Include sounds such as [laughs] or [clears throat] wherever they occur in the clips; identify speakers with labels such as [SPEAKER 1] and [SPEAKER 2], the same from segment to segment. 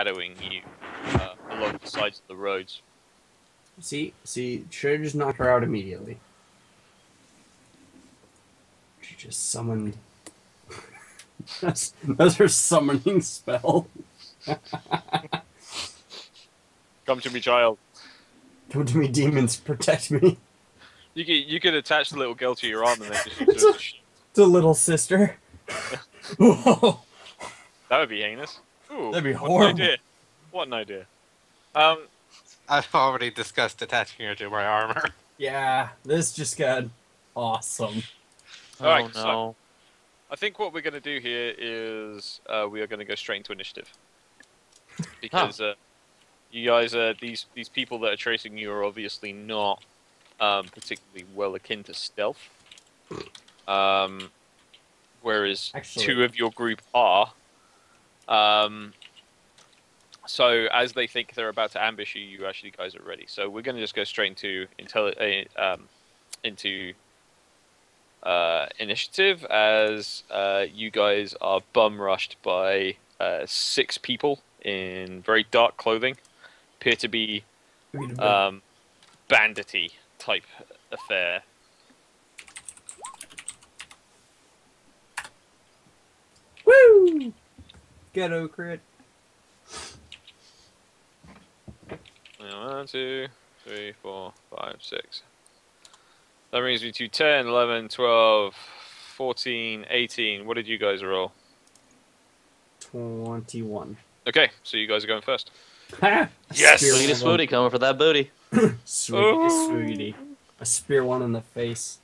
[SPEAKER 1] shadowing you uh, along the sides of the roads.
[SPEAKER 2] See, see, should have just knocked her out immediately. She just summoned. [laughs] that's, that's her summoning spell. [laughs]
[SPEAKER 1] Come to me, child.
[SPEAKER 2] Come to me, demons, protect me.
[SPEAKER 1] You could you could attach the little girl to your arm and then just, [laughs] just
[SPEAKER 2] The little sister. Whoa.
[SPEAKER 1] that would be heinous. Ooh,
[SPEAKER 2] That'd be
[SPEAKER 1] what
[SPEAKER 2] horrible.
[SPEAKER 1] An idea. What an idea. Um,
[SPEAKER 3] I've already discussed attaching her to my armor. [laughs]
[SPEAKER 2] Yeah, this just got awesome.
[SPEAKER 1] All right,
[SPEAKER 4] oh
[SPEAKER 1] so- I think what we're going to do here is uh, we are going to go straight into initiative [laughs] because uh, you guys, uh, these these people that are tracing you are obviously not um, particularly well akin to stealth. Um, whereas
[SPEAKER 2] Actually-
[SPEAKER 1] two of your group are. Um, so as they think they're about to ambush you, you actually guys are ready. So we're going to just go straight into intelli- uh, um, into uh, initiative as uh, you guys are bum rushed by uh, six people in very dark clothing, appear to be um, bandity type affair.
[SPEAKER 2] Woo! Ghetto crit.
[SPEAKER 1] One, two, three, four, five, six. That brings me to 10, 11, 12, 14, 18. What did you guys roll?
[SPEAKER 2] 21.
[SPEAKER 1] Okay, so you guys are going first. [laughs] Yes!
[SPEAKER 2] spear
[SPEAKER 4] Sweetest
[SPEAKER 2] one.
[SPEAKER 4] booty coming for that booty. [laughs]
[SPEAKER 2] Sweetie,
[SPEAKER 1] Oh.
[SPEAKER 2] sweetie. A spear one in the face.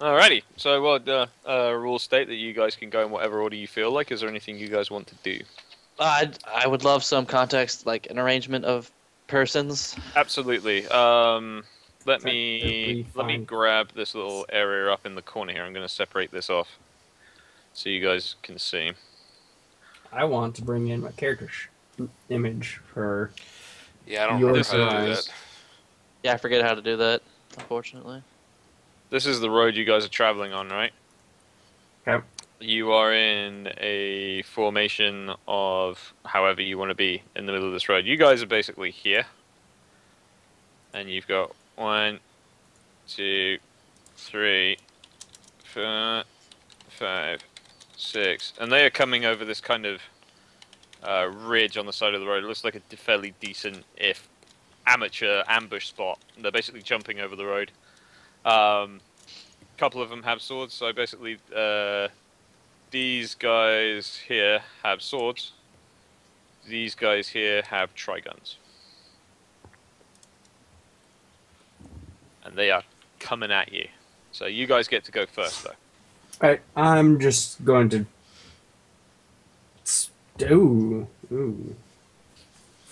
[SPEAKER 1] Alrighty, so well, the uh, rules state that you guys can go in whatever order you feel like. Is there anything you guys want to do?
[SPEAKER 4] I I would love some context, like an arrangement of persons.
[SPEAKER 1] Absolutely. Um, let
[SPEAKER 2] That
[SPEAKER 1] me let me grab this little area up in the corner here. I'm going to separate this off so you guys can see.
[SPEAKER 2] I want to bring in my character sh- image for.
[SPEAKER 5] Yeah, I don't
[SPEAKER 2] Your
[SPEAKER 5] remember how to do that.
[SPEAKER 4] Yeah, I forget how to do that. Unfortunately.
[SPEAKER 1] This is the road you guys are traveling on, right?
[SPEAKER 2] Okay.
[SPEAKER 1] You are in a formation of however you want to be in the middle of this road. You guys are basically here. And you've got one, two, three, four, five, six. And they are coming over this kind of uh, ridge on the side of the road. It looks like a fairly decent, if amateur, ambush spot. They're basically jumping over the road. Um, a couple of them have swords, so basically, uh, these guys here have swords. These guys here have triguns. And they are coming at you. So you guys get to go first, though.
[SPEAKER 2] Alright, I'm just going to. Ooh. Ooh.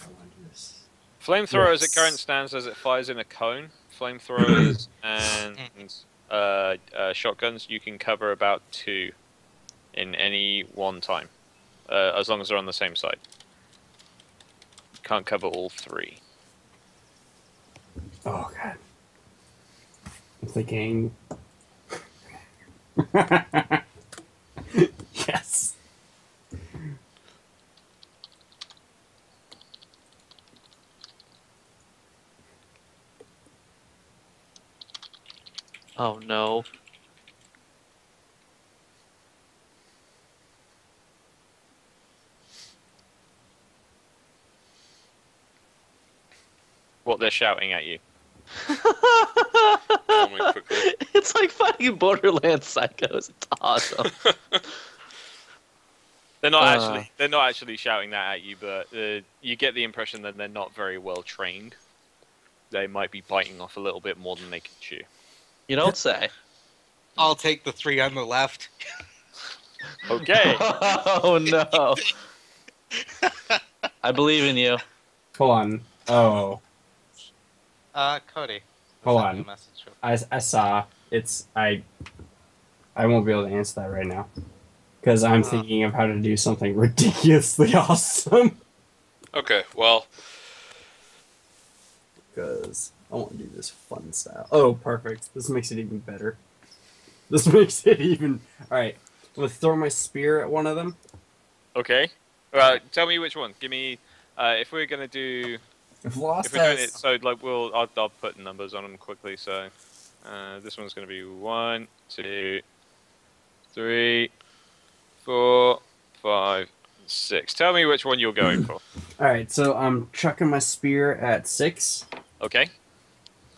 [SPEAKER 2] I want this.
[SPEAKER 1] Flamethrower, as it
[SPEAKER 2] Yes.
[SPEAKER 1] current stands, as it fires in a cone. Flamethrowers [coughs] and uh, uh, shotguns, you can cover about two in any one time, uh, as long as they're on the same side. Can't cover all three.
[SPEAKER 2] Oh, God. I'm thinking. [laughs] yes.
[SPEAKER 4] Oh no.
[SPEAKER 1] What they're shouting at you.
[SPEAKER 5] Tell me quickly.
[SPEAKER 4] it's like fighting Borderlands psychos. It's awesome. [laughs]
[SPEAKER 1] They're not
[SPEAKER 4] Uh.
[SPEAKER 1] actually they're not actually shouting that at you, but uh, you get the impression that they're not very well trained. They might be biting off a little bit more than they can chew.
[SPEAKER 4] you don't say. [laughs]
[SPEAKER 3] I'll take the three on the left. [laughs]
[SPEAKER 1] Okay.
[SPEAKER 4] oh no. I believe in you.
[SPEAKER 2] Hold on. Oh.
[SPEAKER 3] Uh, Cody.
[SPEAKER 2] Hold on.
[SPEAKER 3] a message real
[SPEAKER 2] I, I saw. It's. I. I won't be able to answer that right now. Because I'm
[SPEAKER 3] Uh.
[SPEAKER 2] thinking of how to do something [laughs] ridiculously awesome.
[SPEAKER 5] Okay, well,
[SPEAKER 2] Because I want to do this fun style. Oh, perfect. This makes it even better. [laughs] This makes it even. Alright. I'm going to throw my spear at one of them.
[SPEAKER 1] Okay. Well, tell me which one. Give me Uh, if we're gonna do,
[SPEAKER 2] If Lost
[SPEAKER 1] if we're doing it, so like we'll, I'll, I'll put numbers on them quickly. So, uh, this one's gonna be one, two, three, four, five, six. Tell me which one you're going for. [clears throat]
[SPEAKER 2] all right. So I'm chucking my spear at six,
[SPEAKER 1] Okay.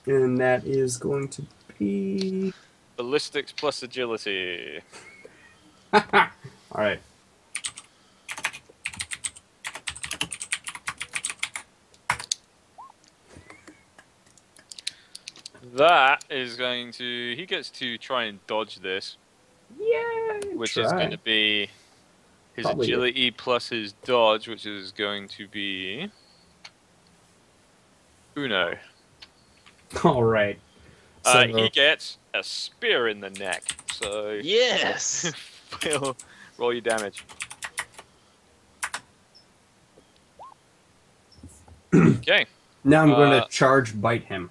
[SPEAKER 2] and that is going to be.
[SPEAKER 1] Ballistics plus agility. [laughs]
[SPEAKER 2] all right.
[SPEAKER 1] That is going to. He gets to try and dodge this,
[SPEAKER 2] Yay!
[SPEAKER 1] which is going to be his
[SPEAKER 2] Probably.
[SPEAKER 1] agility plus his dodge, which is going to be Uno. [laughs]
[SPEAKER 2] All right.
[SPEAKER 1] Uh,
[SPEAKER 2] So-
[SPEAKER 1] he gets a spear in the neck. So
[SPEAKER 4] Yes. [laughs]
[SPEAKER 1] roll, roll your damage. [clears throat] okay.
[SPEAKER 2] Now I'm going
[SPEAKER 1] Uh,
[SPEAKER 2] to charge bite him.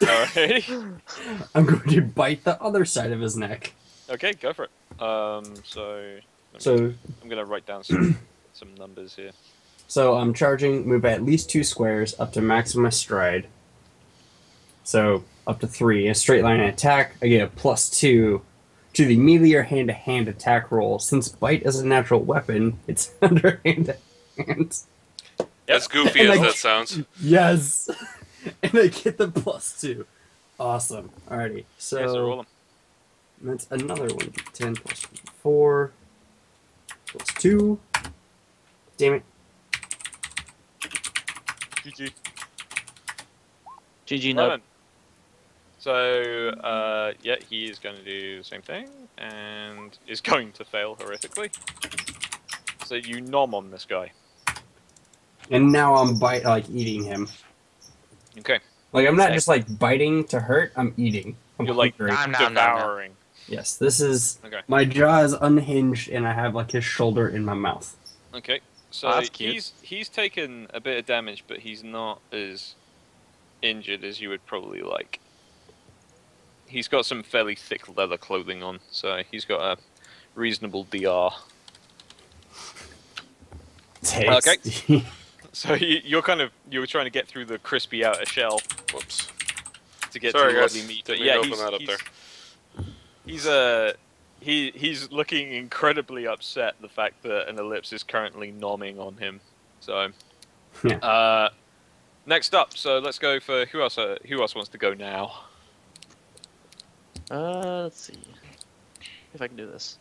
[SPEAKER 1] Alrighty. [laughs]
[SPEAKER 2] I'm going to bite the other side of his neck.
[SPEAKER 1] okay, go for it. Um, so
[SPEAKER 2] So
[SPEAKER 1] I'm gonna write down some [clears throat] some numbers here.
[SPEAKER 2] so I'm charging, move at least two squares up to maximum stride. So up to three. A straight line attack, I get a plus two to the melee or hand to hand attack roll. Since bite is a natural weapon, it's [laughs] under hand to hand.
[SPEAKER 5] As goofy
[SPEAKER 2] And
[SPEAKER 5] as
[SPEAKER 2] I-
[SPEAKER 5] that sounds. [laughs]
[SPEAKER 2] Yes. [laughs] and I get the plus two. Awesome. Alrighty. So,
[SPEAKER 1] okay, so roll them.
[SPEAKER 2] that's another one. Ten plus four plus two. Damn it.
[SPEAKER 1] GG.
[SPEAKER 4] GG no.
[SPEAKER 1] Right. So, uh, yeah, he is going to do the same thing and is going to fail horrifically. So you nom on this guy.
[SPEAKER 2] And now I'm bite like eating him.
[SPEAKER 1] Okay.
[SPEAKER 2] Like I'm not
[SPEAKER 1] Okay.
[SPEAKER 2] just like biting to hurt. I'm eating. I'm
[SPEAKER 1] You're like
[SPEAKER 2] hungry.
[SPEAKER 4] Nom, nom, nom, nom.
[SPEAKER 1] devouring.
[SPEAKER 2] yes. This is
[SPEAKER 1] Okay.
[SPEAKER 2] my jaw is unhinged, and I have like his shoulder in my mouth.
[SPEAKER 1] Okay. So
[SPEAKER 4] Oh, that's cute.
[SPEAKER 1] he's he's taken a bit of damage, but he's not as injured as you would probably like. He's got some fairly thick leather clothing on, so he's got a reasonable DR.
[SPEAKER 2] Tasty. [laughs]
[SPEAKER 1] So [laughs] you, you're kind of you're trying to get through the crispy outer shell
[SPEAKER 5] Whoops.
[SPEAKER 1] to get
[SPEAKER 5] Sorry,
[SPEAKER 1] to the
[SPEAKER 5] guys.
[SPEAKER 1] lovely meat.
[SPEAKER 5] Didn't
[SPEAKER 1] yeah,
[SPEAKER 5] open
[SPEAKER 1] he's,
[SPEAKER 5] that up
[SPEAKER 1] he's,
[SPEAKER 5] there.
[SPEAKER 1] he's uh, he he's looking incredibly upset the fact that an ellipse is currently nomming on him. So,
[SPEAKER 2] Yeah.
[SPEAKER 1] uh, next up, so let's go for who else? Uh, who else wants to go now?
[SPEAKER 4] Uh, let's see if I can do this.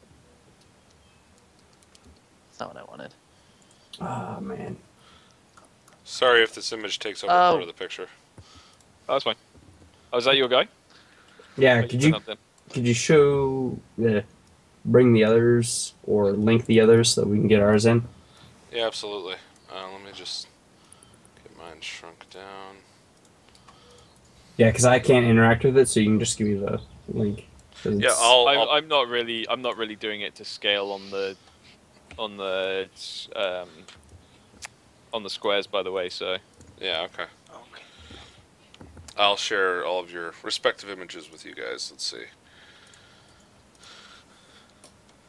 [SPEAKER 4] That's not what I wanted.
[SPEAKER 2] oh man.
[SPEAKER 5] Sorry if this image takes over
[SPEAKER 4] Oh.
[SPEAKER 5] part of the picture.
[SPEAKER 1] Oh, that's fine. Oh, is that your guy?
[SPEAKER 2] Yeah.
[SPEAKER 1] Oh,
[SPEAKER 2] Could
[SPEAKER 1] put
[SPEAKER 2] you could you show the bring the others or link the others so that we can get ours in?
[SPEAKER 5] Yeah, absolutely. Uh, let me just get mine shrunk down.
[SPEAKER 2] Yeah, because I can't interact with it, so you can just give me the link.
[SPEAKER 5] Yeah, I'll.
[SPEAKER 1] I'm,
[SPEAKER 5] I'll
[SPEAKER 1] I'm not really I'm not really doing it to scale on the on the um, on the squares by the way so
[SPEAKER 5] yeah, okay. Okay. I'll share all of your respective images with you guys. Let's see.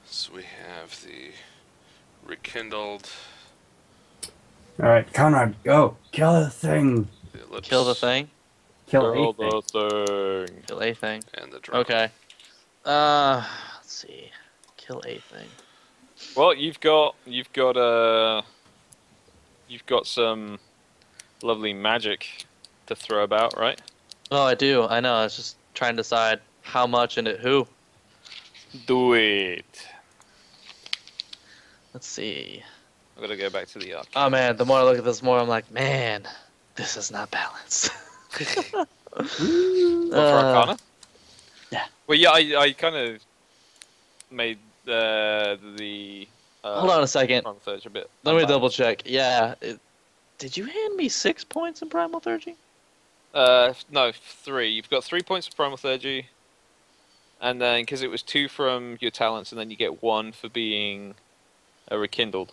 [SPEAKER 5] So we have the rekindled.
[SPEAKER 2] All right, Conrad, go kill the thing.
[SPEAKER 5] The ellipse,
[SPEAKER 4] Kill the thing.
[SPEAKER 2] Kill
[SPEAKER 1] Kill
[SPEAKER 2] a thing.
[SPEAKER 1] the thing.
[SPEAKER 4] Kill a thing.
[SPEAKER 5] And the drone.
[SPEAKER 4] Okay. Uh, let's see. Kill a thing.
[SPEAKER 1] Well, you've got you've got uh you've got some lovely magic to throw about, right?
[SPEAKER 4] Oh, I do. I know. I was just trying to decide how much and at who.
[SPEAKER 1] Do it.
[SPEAKER 4] Let's see.
[SPEAKER 1] I'm gonna go back to the arc.
[SPEAKER 4] Oh man, the more I look at this, the more I'm like, man, this is not balanced. [laughs]
[SPEAKER 1] What, for
[SPEAKER 4] Uh,
[SPEAKER 1] Arcana?
[SPEAKER 4] yeah.
[SPEAKER 1] Well, yeah, I, I kind of made uh, the. Uh,
[SPEAKER 4] Hold on a second.
[SPEAKER 1] Primal Surge a bit.
[SPEAKER 4] Let me double check. Yeah. It, did you hand me six points in Primal Theurgy?
[SPEAKER 1] Uh, no, three. You've got three points of Primal Theurgy, and then because it was two from your talents, and then you get one for being a rekindled.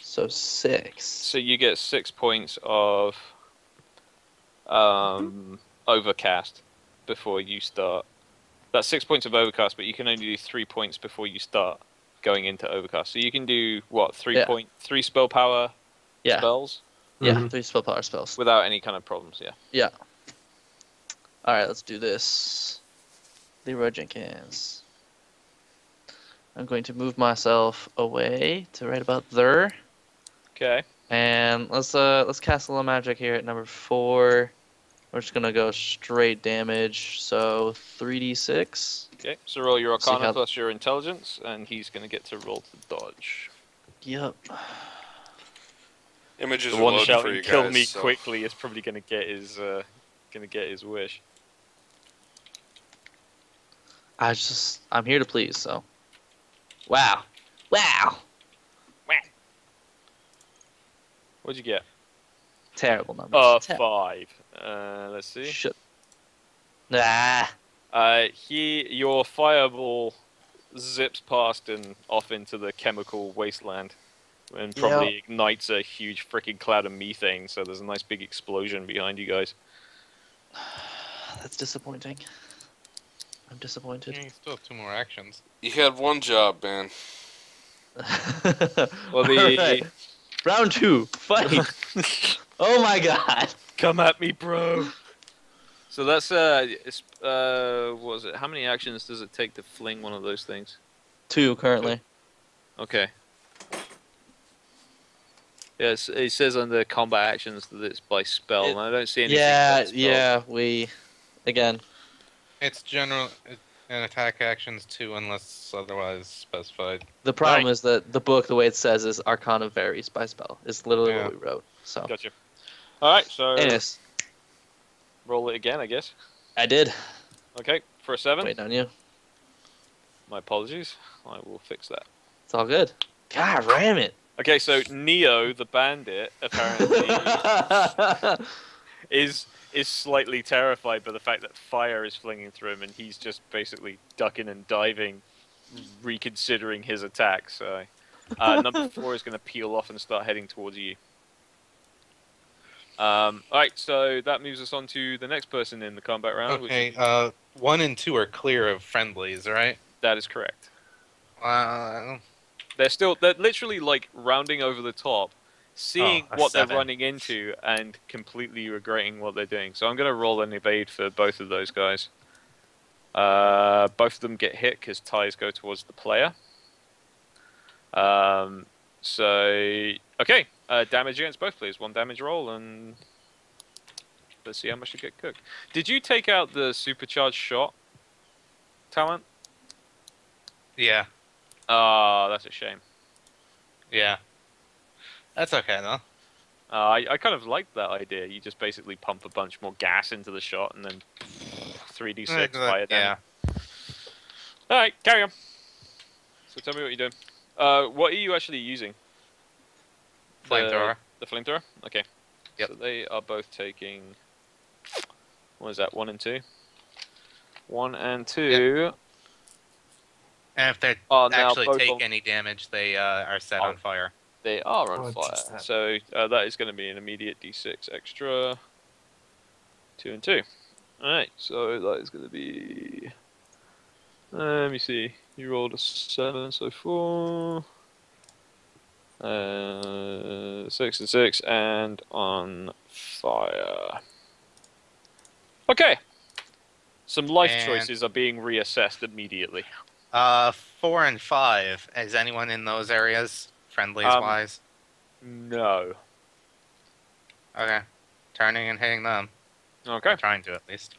[SPEAKER 4] So six.
[SPEAKER 1] So you get six points of um, overcast before you start. That's six points of overcast, but you can only do three points before you start. going into overcast. So you can do what three
[SPEAKER 4] Yeah.
[SPEAKER 1] point three spell power
[SPEAKER 4] Yeah,
[SPEAKER 1] spells
[SPEAKER 4] yeah,
[SPEAKER 2] Mhm.
[SPEAKER 4] three spell power spells.
[SPEAKER 1] without any kind of problems. Yeah.
[SPEAKER 4] Yeah. All right, let's do this. Leeroy Jenkins. I'm going to move myself away to right about there,
[SPEAKER 1] Okay.
[SPEAKER 4] and let's uh let's cast a little magic here at number four. We're just gonna go straight damage, so three d six.
[SPEAKER 1] Okay. So roll your
[SPEAKER 4] See
[SPEAKER 1] Arcana
[SPEAKER 4] how-
[SPEAKER 1] plus your Intelligence, and he's going to get to roll to dodge.
[SPEAKER 4] Yep.
[SPEAKER 5] Images
[SPEAKER 1] The one
[SPEAKER 5] loading for
[SPEAKER 1] shouting
[SPEAKER 5] you
[SPEAKER 1] "Kill
[SPEAKER 5] guys.
[SPEAKER 1] me
[SPEAKER 5] so-
[SPEAKER 1] quickly" is probably going to get his uh, going to get his wish.
[SPEAKER 4] I just I'm here to please, so. Wow. Wow.
[SPEAKER 1] What'd you get?
[SPEAKER 4] Terrible numbers.
[SPEAKER 1] Uh,
[SPEAKER 4] Ter-
[SPEAKER 1] five. Uh, let's see.
[SPEAKER 4] Shit. Nah.
[SPEAKER 1] Uh, he, your fireball zips past and off into the chemical wasteland, and probably ignites a huge freaking cloud of methane. So there's a nice big explosion behind you guys. [sighs]
[SPEAKER 4] That's disappointing. I'm disappointed.
[SPEAKER 3] You still have two more actions.
[SPEAKER 5] You had one job, man. [laughs]
[SPEAKER 1] Well, the
[SPEAKER 4] Alright. Round two, fight. [laughs] oh my god.
[SPEAKER 1] Come at me, bro. So that's uh, it's, uh, what was it? How many actions does it take to fling one of those things?
[SPEAKER 4] Two currently.
[SPEAKER 1] Okay. Yes, it says under combat actions that it's by spell,
[SPEAKER 4] It-
[SPEAKER 1] and I don't see anything.
[SPEAKER 4] Yeah,
[SPEAKER 1] spell.
[SPEAKER 4] yeah, we again.
[SPEAKER 3] It's general it- and attack actions too, unless otherwise specified.
[SPEAKER 4] The problem
[SPEAKER 1] Right.
[SPEAKER 4] is that the book, the way it says, is Arcana varies by spell. It's literally
[SPEAKER 3] Yeah.
[SPEAKER 4] what we wrote. So,
[SPEAKER 1] Gotcha. All right, so
[SPEAKER 4] anyways,
[SPEAKER 1] roll it again, I guess.
[SPEAKER 4] I did.
[SPEAKER 1] Okay, for a seven.
[SPEAKER 4] Wait on you.
[SPEAKER 1] My apologies. I will fix that.
[SPEAKER 4] It's all good. God ram it.
[SPEAKER 1] Okay, so Neo, the bandit, apparently [laughs] is is slightly terrified by the fact that fire is flinging through him, and he's just basically ducking and diving, reconsidering his attack. So, uh, number [laughs] four is going to peel off and start heading towards you. Um, all right, so that moves us on to the next person in the combat round. which-
[SPEAKER 3] Okay, uh, one and two are clear of friendlies, right?
[SPEAKER 1] that is correct.
[SPEAKER 3] Uh,
[SPEAKER 1] They're still they're literally like rounding over the top, seeing
[SPEAKER 3] Oh,
[SPEAKER 1] what they're running into and completely regretting what they're doing. So I'm going to roll an evade for both of those guys. Uh, both of them get hit because ties go towards the player. Um, so okay, uh, damage against both players. One damage roll and let's see how much you get cooked. Did you take out the supercharged shot talent?
[SPEAKER 3] yeah,
[SPEAKER 1] Ah, that's a shame.
[SPEAKER 3] yeah. That's okay though.
[SPEAKER 1] Uh, I, I kind of liked that idea. You just basically pump a bunch more gas into the shot and then 3d6 fire
[SPEAKER 3] yeah.
[SPEAKER 1] Alright, carry on. So tell me what you're doing. Uh, what are you actually using? The-
[SPEAKER 3] Flamethrower.
[SPEAKER 1] The flamethrower? Okay.
[SPEAKER 3] Yep.
[SPEAKER 1] So they are both taking. What is that? One and two? One and two
[SPEAKER 3] And if they
[SPEAKER 1] are
[SPEAKER 3] actually take
[SPEAKER 1] on-
[SPEAKER 3] any damage, they uh, are set
[SPEAKER 1] Oh.
[SPEAKER 3] on fire.
[SPEAKER 1] They are on
[SPEAKER 2] Oh,
[SPEAKER 1] fire.
[SPEAKER 2] that.
[SPEAKER 1] So uh, that is going to be an immediate d6 extra. Two and two. Alright, so that is going to be. Uh, let me see. You rolled a seven, so four. Uh, six and six, and on fire. Okay. Some life
[SPEAKER 3] And-
[SPEAKER 1] choices are being reassessed immediately.
[SPEAKER 3] Uh, four and five. Is anyone in those areas, friendlies
[SPEAKER 1] Um,
[SPEAKER 3] wise?
[SPEAKER 1] No.
[SPEAKER 3] Okay, turning and hitting them.
[SPEAKER 1] Okay.
[SPEAKER 3] Trying to at least.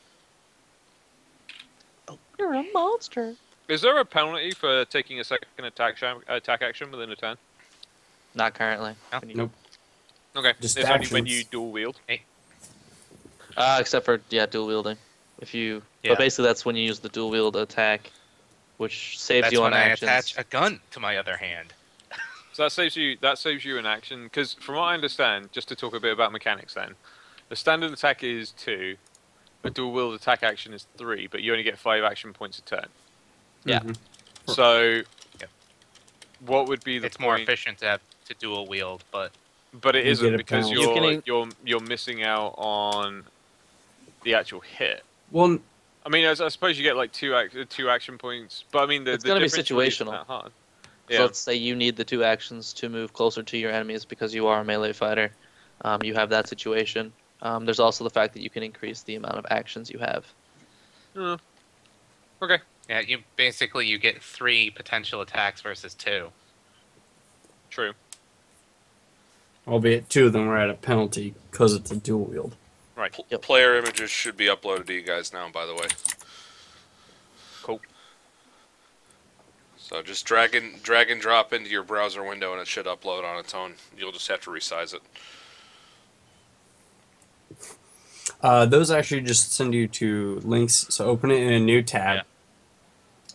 [SPEAKER 4] Oh, You're a monster.
[SPEAKER 1] Is there a penalty for taking a second attack action, attack action within a turn?
[SPEAKER 4] Not currently.
[SPEAKER 3] No.
[SPEAKER 4] You-
[SPEAKER 2] Nope.
[SPEAKER 1] Okay,
[SPEAKER 2] Just
[SPEAKER 1] it's only when you dual wield.
[SPEAKER 4] Uh, except for yeah, dual wielding. If you,
[SPEAKER 3] Yeah.
[SPEAKER 4] but basically that's when you use the dual wield attack, which saves
[SPEAKER 3] That's
[SPEAKER 4] you
[SPEAKER 3] when
[SPEAKER 4] on
[SPEAKER 3] I
[SPEAKER 4] actions.
[SPEAKER 3] attach a gun to my other hand.
[SPEAKER 1] So that saves you. That saves you an action because, from what I understand, just to talk a bit about mechanics, then the standard attack is two, a dual wield attack action is three, but you only get five action points a turn.
[SPEAKER 4] Yeah.
[SPEAKER 2] Mhm.
[SPEAKER 1] So,
[SPEAKER 3] Yep.
[SPEAKER 1] what would be the
[SPEAKER 3] It's more efficient to have to dual wield, but
[SPEAKER 1] But it
[SPEAKER 2] You
[SPEAKER 1] isn't
[SPEAKER 2] get a
[SPEAKER 1] because you're
[SPEAKER 4] You can-
[SPEAKER 1] you're you're missing out on the actual hit.
[SPEAKER 2] Well,
[SPEAKER 1] I mean, I, I suppose you get like two act, two action points, but I mean the
[SPEAKER 4] It's gonna be
[SPEAKER 1] difference really isn't
[SPEAKER 4] situational.
[SPEAKER 1] that hard.
[SPEAKER 4] So
[SPEAKER 1] Yeah.
[SPEAKER 4] let's say you need the two actions to move closer to your enemies because you are a melee fighter. Um, you have that situation. Um, there's also the fact that you can increase the amount of actions you have.
[SPEAKER 1] Uh, okay.
[SPEAKER 6] Yeah, you basically you get three potential attacks versus two.
[SPEAKER 1] True.
[SPEAKER 2] Albeit two of them were at a penalty because it's a dual wield.
[SPEAKER 5] Pl-
[SPEAKER 4] Yep.
[SPEAKER 5] Player images should be uploaded to you guys now, by the way.
[SPEAKER 1] Cool.
[SPEAKER 5] So just drag and drag and drop into your browser window, and it should upload on its own. You'll just have to resize it.
[SPEAKER 2] Uh, those actually just send you to links. So open it in a new tab,
[SPEAKER 1] Yeah.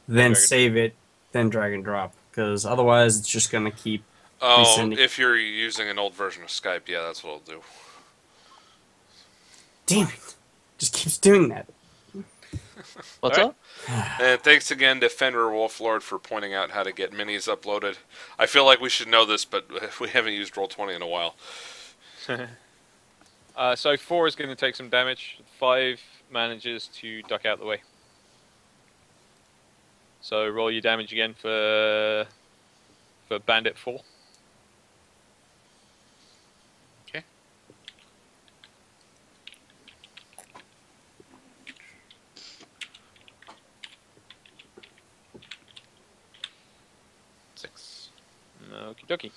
[SPEAKER 2] then
[SPEAKER 1] Drag
[SPEAKER 2] save it, then drag and drop. Because otherwise, it's just gonna keep.
[SPEAKER 5] Oh, if you're using an old version of Skype, yeah, that's what it'll do.
[SPEAKER 2] Damn it. Just keeps doing that. [laughs]
[SPEAKER 4] What's
[SPEAKER 1] right.
[SPEAKER 4] up? [sighs]
[SPEAKER 5] and thanks again to Fenrir Wolflord for pointing out how to get minis uploaded. I feel like we should know this, but [laughs] we haven't used Roll20 in a while. [laughs]
[SPEAKER 1] uh, so 4 is going to take some damage. 5 manages to duck out the way. So roll your damage again for for Bandit
[SPEAKER 6] 4.
[SPEAKER 1] Okie dokie.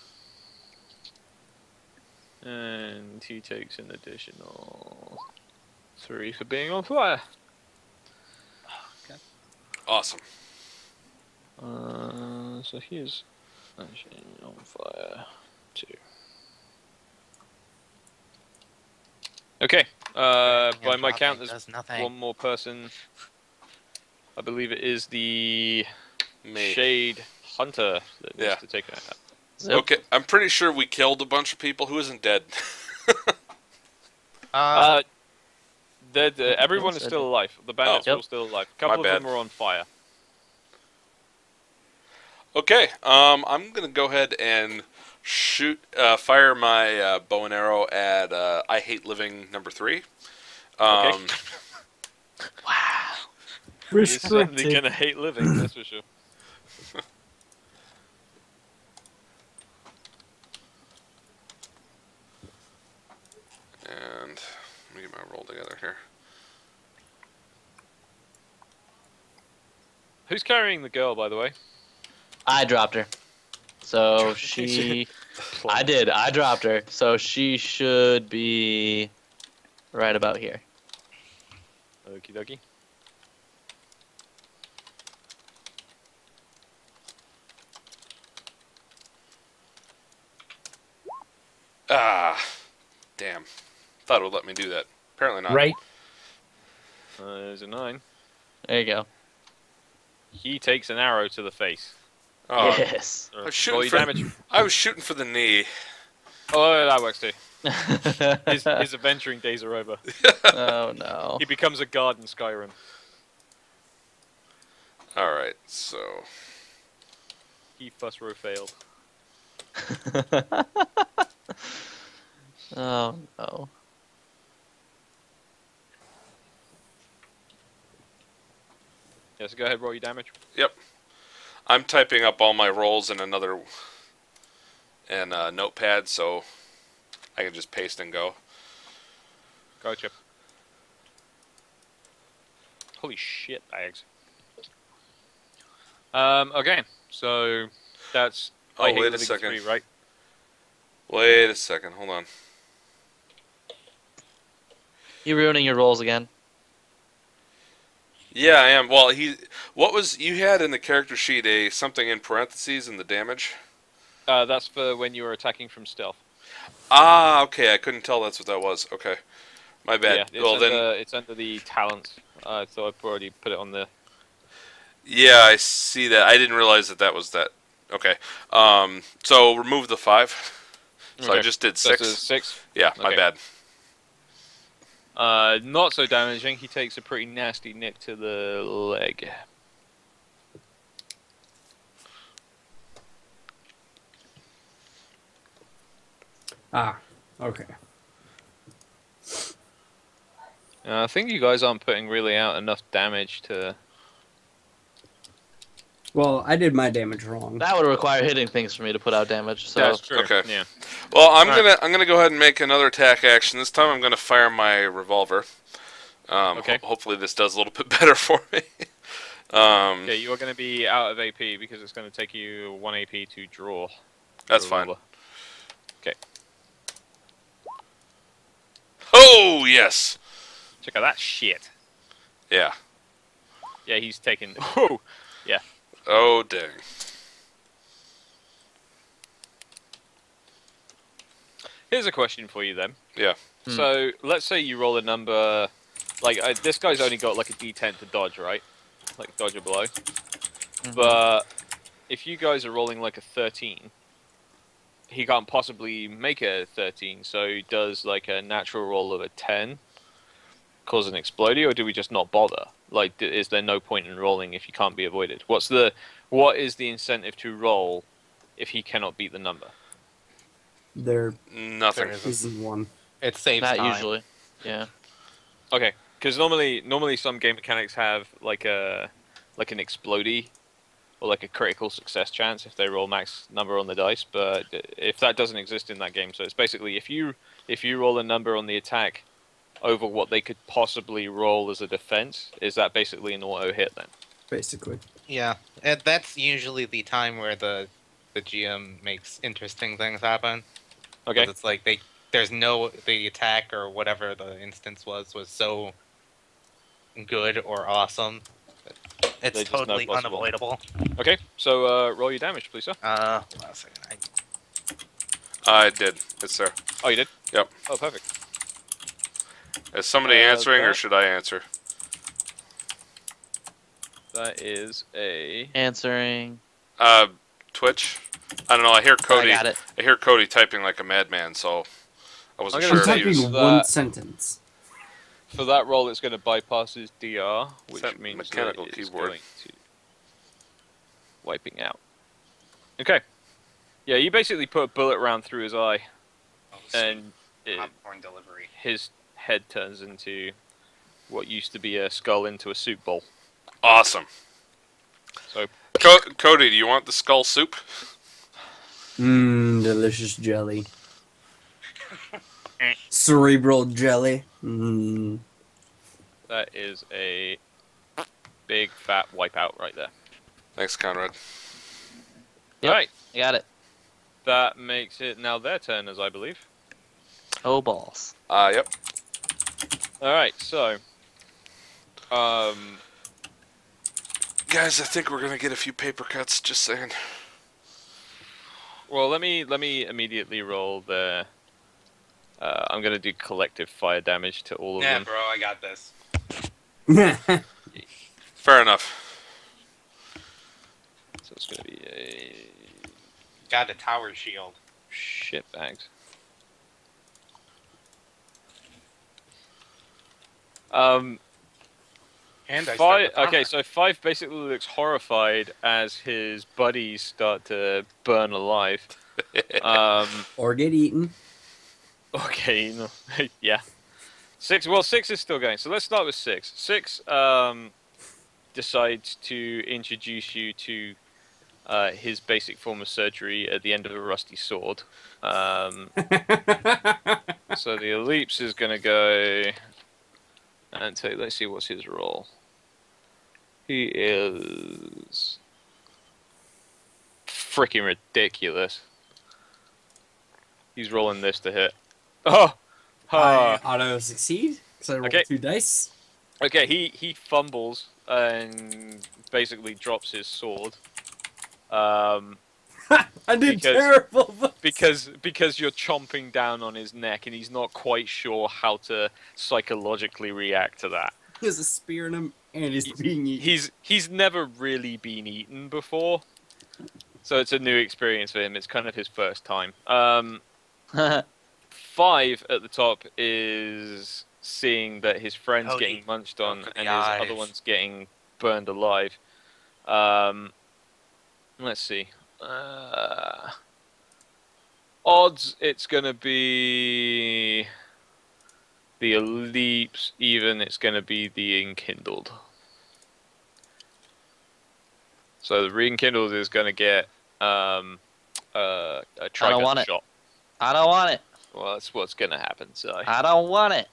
[SPEAKER 1] And he takes an additional three for being on fire.
[SPEAKER 5] Awesome.
[SPEAKER 1] Uh, so he is actually on fire too. Okay. Uh, by my count, there's
[SPEAKER 6] nothing.
[SPEAKER 1] one more person. I believe it is the
[SPEAKER 5] Me.
[SPEAKER 1] Shade Hunter that needs
[SPEAKER 5] Yeah.
[SPEAKER 1] to take it.
[SPEAKER 4] Zip.
[SPEAKER 5] Okay, I'm pretty sure we killed a bunch of people. Who isn't dead? [laughs]
[SPEAKER 6] Uh,
[SPEAKER 1] Uh, the, the, everyone is still alive. The bandits
[SPEAKER 4] Oh.
[SPEAKER 1] are still alive. A couple of
[SPEAKER 5] bad.
[SPEAKER 1] them are on fire.
[SPEAKER 5] Okay, um, I'm gonna go ahead and shoot, uh, fire my uh, bow and arrow at uh, I Hate Living number three. Um,
[SPEAKER 1] Okay. [laughs]
[SPEAKER 4] Wow.
[SPEAKER 1] You're certainly gonna hate living, that's for sure.
[SPEAKER 5] And let me get my roll together here.
[SPEAKER 1] Who's carrying the girl, by the way?
[SPEAKER 4] I dropped her. So [laughs] she. [laughs] I did. I dropped her. So she should be right about here.
[SPEAKER 1] Okie dokie.
[SPEAKER 5] Ah, damn. Thought it would let me do that. Apparently not.
[SPEAKER 2] Right.
[SPEAKER 1] Uh, there's a nine.
[SPEAKER 4] There you go.
[SPEAKER 1] He takes an arrow to the face.
[SPEAKER 5] Oh,
[SPEAKER 4] Yes.
[SPEAKER 5] I was shooting for-
[SPEAKER 1] damage.
[SPEAKER 5] I was shooting for the knee.
[SPEAKER 1] Oh, that works too. [laughs] His, his adventuring days are over. [laughs]
[SPEAKER 4] oh no.
[SPEAKER 1] He becomes a guard in Skyrim.
[SPEAKER 5] All right, so
[SPEAKER 1] He Fusro failed. [laughs]
[SPEAKER 4] oh no.
[SPEAKER 1] Yes, go ahead, roll your damage. Yep.
[SPEAKER 5] I'm typing up all my rolls in another in a notepad, so I can just paste and go.
[SPEAKER 1] Gotcha. Holy shit, bags. Um, okay, so that's.
[SPEAKER 5] Oh,
[SPEAKER 1] I hate
[SPEAKER 5] wait a second.
[SPEAKER 1] three, right?
[SPEAKER 5] Wait a second, hold on.
[SPEAKER 4] You're ruining your rolls again?
[SPEAKER 5] Yeah, I am. Well, he. What was you had in the character sheet a something in parentheses in the damage?
[SPEAKER 1] Uh, that's for when you were attacking from stealth.
[SPEAKER 5] Ah, okay. I couldn't tell that's what that was. Okay, my bad.
[SPEAKER 1] Yeah, it's,
[SPEAKER 5] well
[SPEAKER 1] under,
[SPEAKER 5] then,
[SPEAKER 1] it's under the talents. Uh, so I've already put it on the.
[SPEAKER 5] yeah, I see that. I didn't realize that that was that. Okay. Um. So remove the five. So I just did
[SPEAKER 1] So
[SPEAKER 5] six.
[SPEAKER 1] six.
[SPEAKER 5] Yeah, my bad.
[SPEAKER 1] Uh, not so damaging. He takes a pretty nasty nick to the leg.
[SPEAKER 2] Ah. Okay.
[SPEAKER 1] Uh, I think you guys aren't putting really out enough damage to
[SPEAKER 2] Well, I did my damage wrong.
[SPEAKER 4] That would require hitting things for me to put out damage. So
[SPEAKER 1] That's true.
[SPEAKER 5] Okay.
[SPEAKER 1] Yeah.
[SPEAKER 5] Well, I'm
[SPEAKER 1] Alright.
[SPEAKER 5] gonna I'm gonna go ahead and make another attack action. This time I'm gonna fire my revolver. Um,
[SPEAKER 1] Okay.
[SPEAKER 5] ho- hopefully this does a little bit [laughs] better for me. um,
[SPEAKER 1] Okay, you are going to be out of AP because it's going to take you one AP to draw.
[SPEAKER 5] that's fine.
[SPEAKER 1] Okay.
[SPEAKER 5] Oh yes,
[SPEAKER 1] Check out that shit.
[SPEAKER 5] yeah.
[SPEAKER 1] Yeah, he's taken. [laughs] Whoa.
[SPEAKER 5] Oh dang.
[SPEAKER 1] Here's a question for you then.
[SPEAKER 5] Yeah.
[SPEAKER 4] Hmm.
[SPEAKER 1] So let's say you roll a number, like uh, this guy's only got like a D10 to dodge, right? Like dodge or blow.
[SPEAKER 4] Mhm.
[SPEAKER 1] But if you guys are rolling like a 13, he can't possibly make a 13. So he does like a natural roll of a 10, cause an explodey, or do we just not bother? Like, is there no point in rolling if you can't be avoided? What's the, what is the incentive to roll if he cannot beat the number?
[SPEAKER 2] There
[SPEAKER 5] Nothing.
[SPEAKER 3] There is
[SPEAKER 2] isn't one.
[SPEAKER 3] It saves
[SPEAKER 4] not
[SPEAKER 3] time.
[SPEAKER 4] usually. Yeah.
[SPEAKER 1] Okay, because normally, normally some game mechanics have like a, like an explodey, or like a critical success chance if they roll max number on the dice. But if that doesn't exist in that game, so it's basically if you if you roll a number on the attack over what they could possibly roll as a defense, is that basically an auto hit then?
[SPEAKER 2] Basically.
[SPEAKER 3] Yeah, and that's usually the time where the the GM makes interesting things happen. 'Cause
[SPEAKER 1] Okay,
[SPEAKER 3] It's like they there's no the attack or whatever the instance was was so good or awesome. It's
[SPEAKER 1] just know
[SPEAKER 3] totally
[SPEAKER 1] possible.
[SPEAKER 3] unavoidable.
[SPEAKER 1] okay. So uh, roll your damage, please, sir.
[SPEAKER 3] Uh, hold on a second. I,
[SPEAKER 5] I did. It's there.
[SPEAKER 1] Oh, you did.
[SPEAKER 5] Yep.
[SPEAKER 1] Oh, perfect.
[SPEAKER 5] Is somebody
[SPEAKER 1] Uh,
[SPEAKER 5] answering or should I answer?
[SPEAKER 1] That is a.
[SPEAKER 4] Answering.
[SPEAKER 5] Uh, Twitch. I don't know. I hear Cody.
[SPEAKER 4] I got it.
[SPEAKER 5] I hear Cody typing like a madman, so I wasn't
[SPEAKER 1] I'm
[SPEAKER 5] sure
[SPEAKER 2] I'm
[SPEAKER 5] if he was.
[SPEAKER 2] typing
[SPEAKER 1] that-
[SPEAKER 2] one sentence.
[SPEAKER 1] For that role, it's going to bypass his DR, which
[SPEAKER 5] that
[SPEAKER 1] means
[SPEAKER 5] mechanical
[SPEAKER 1] that it's
[SPEAKER 5] keyboard?
[SPEAKER 1] going to wiping out. Okay. Yeah, you basically put a bullet round through his eye, and it,
[SPEAKER 6] popcorn delivery.
[SPEAKER 1] his head turns into what used to be a skull into a soup bowl.
[SPEAKER 5] Awesome.
[SPEAKER 1] So-
[SPEAKER 5] Co- Cody, do you want the skull soup?
[SPEAKER 2] Mmm, delicious jelly. Cerebral jelly. Mmm.
[SPEAKER 1] That is a big fat wipeout right there.
[SPEAKER 5] Thanks, Conrad.
[SPEAKER 4] Yep.
[SPEAKER 1] All right,
[SPEAKER 4] I got it.
[SPEAKER 1] that makes it now their turn, as I believe.
[SPEAKER 4] Oh balls.
[SPEAKER 5] Uh, yep.
[SPEAKER 1] All right, so um,
[SPEAKER 5] Guys, I think we're gonna get a few paper cuts. Just saying.
[SPEAKER 1] Well, let me let me immediately roll the. Uh, I'm gonna do collective fire damage to all of them.
[SPEAKER 6] Yeah,
[SPEAKER 1] them.
[SPEAKER 6] bro, I got this. [laughs]
[SPEAKER 5] Fair enough.
[SPEAKER 1] So it's gonna be a
[SPEAKER 6] Got a tower shield.
[SPEAKER 1] shit bags. Um,
[SPEAKER 6] And I
[SPEAKER 1] five. Okay, so five basically looks horrified as his buddies start to burn alive. [laughs] Um,
[SPEAKER 2] or get eaten.
[SPEAKER 1] Okay, no, [laughs] yeah. Six. Well, six is still going. So let's start with six. Six um, decides to introduce you to uh, his basic form of surgery at the end of a rusty sword. Um, [laughs] so the ellipse is going to go and so Let's see what's his role. He is freaking ridiculous. He's rolling this to hit. Oh,
[SPEAKER 2] I
[SPEAKER 1] ah.
[SPEAKER 2] auto succeed because I rolled
[SPEAKER 1] Okay.
[SPEAKER 2] two dice.
[SPEAKER 1] Okay, he he fumbles and basically drops his sword. Um, [laughs]
[SPEAKER 2] I did
[SPEAKER 1] Because-
[SPEAKER 2] terrible. [laughs] but-
[SPEAKER 1] because because you're chomping down on his neck and he's not quite sure how to psychologically react to that.
[SPEAKER 2] There's a spear in him, and he's being eaten.
[SPEAKER 1] He's he's never really been eaten before, so it's a new experience for him. It's kind of his first time. Um, [laughs] five at the top is seeing that his friend's
[SPEAKER 6] Cody,
[SPEAKER 1] getting munched on and his other one's getting burned alive. Um, let's see. Uh, odds it's gonna be the ellipse. Even it's gonna be the rekindled. So the rekindled is going to get um, uh, a trigun
[SPEAKER 4] want it.
[SPEAKER 1] shot.
[SPEAKER 4] I don't want it.
[SPEAKER 1] Well, that's what's going to happen. So
[SPEAKER 4] I don't want it.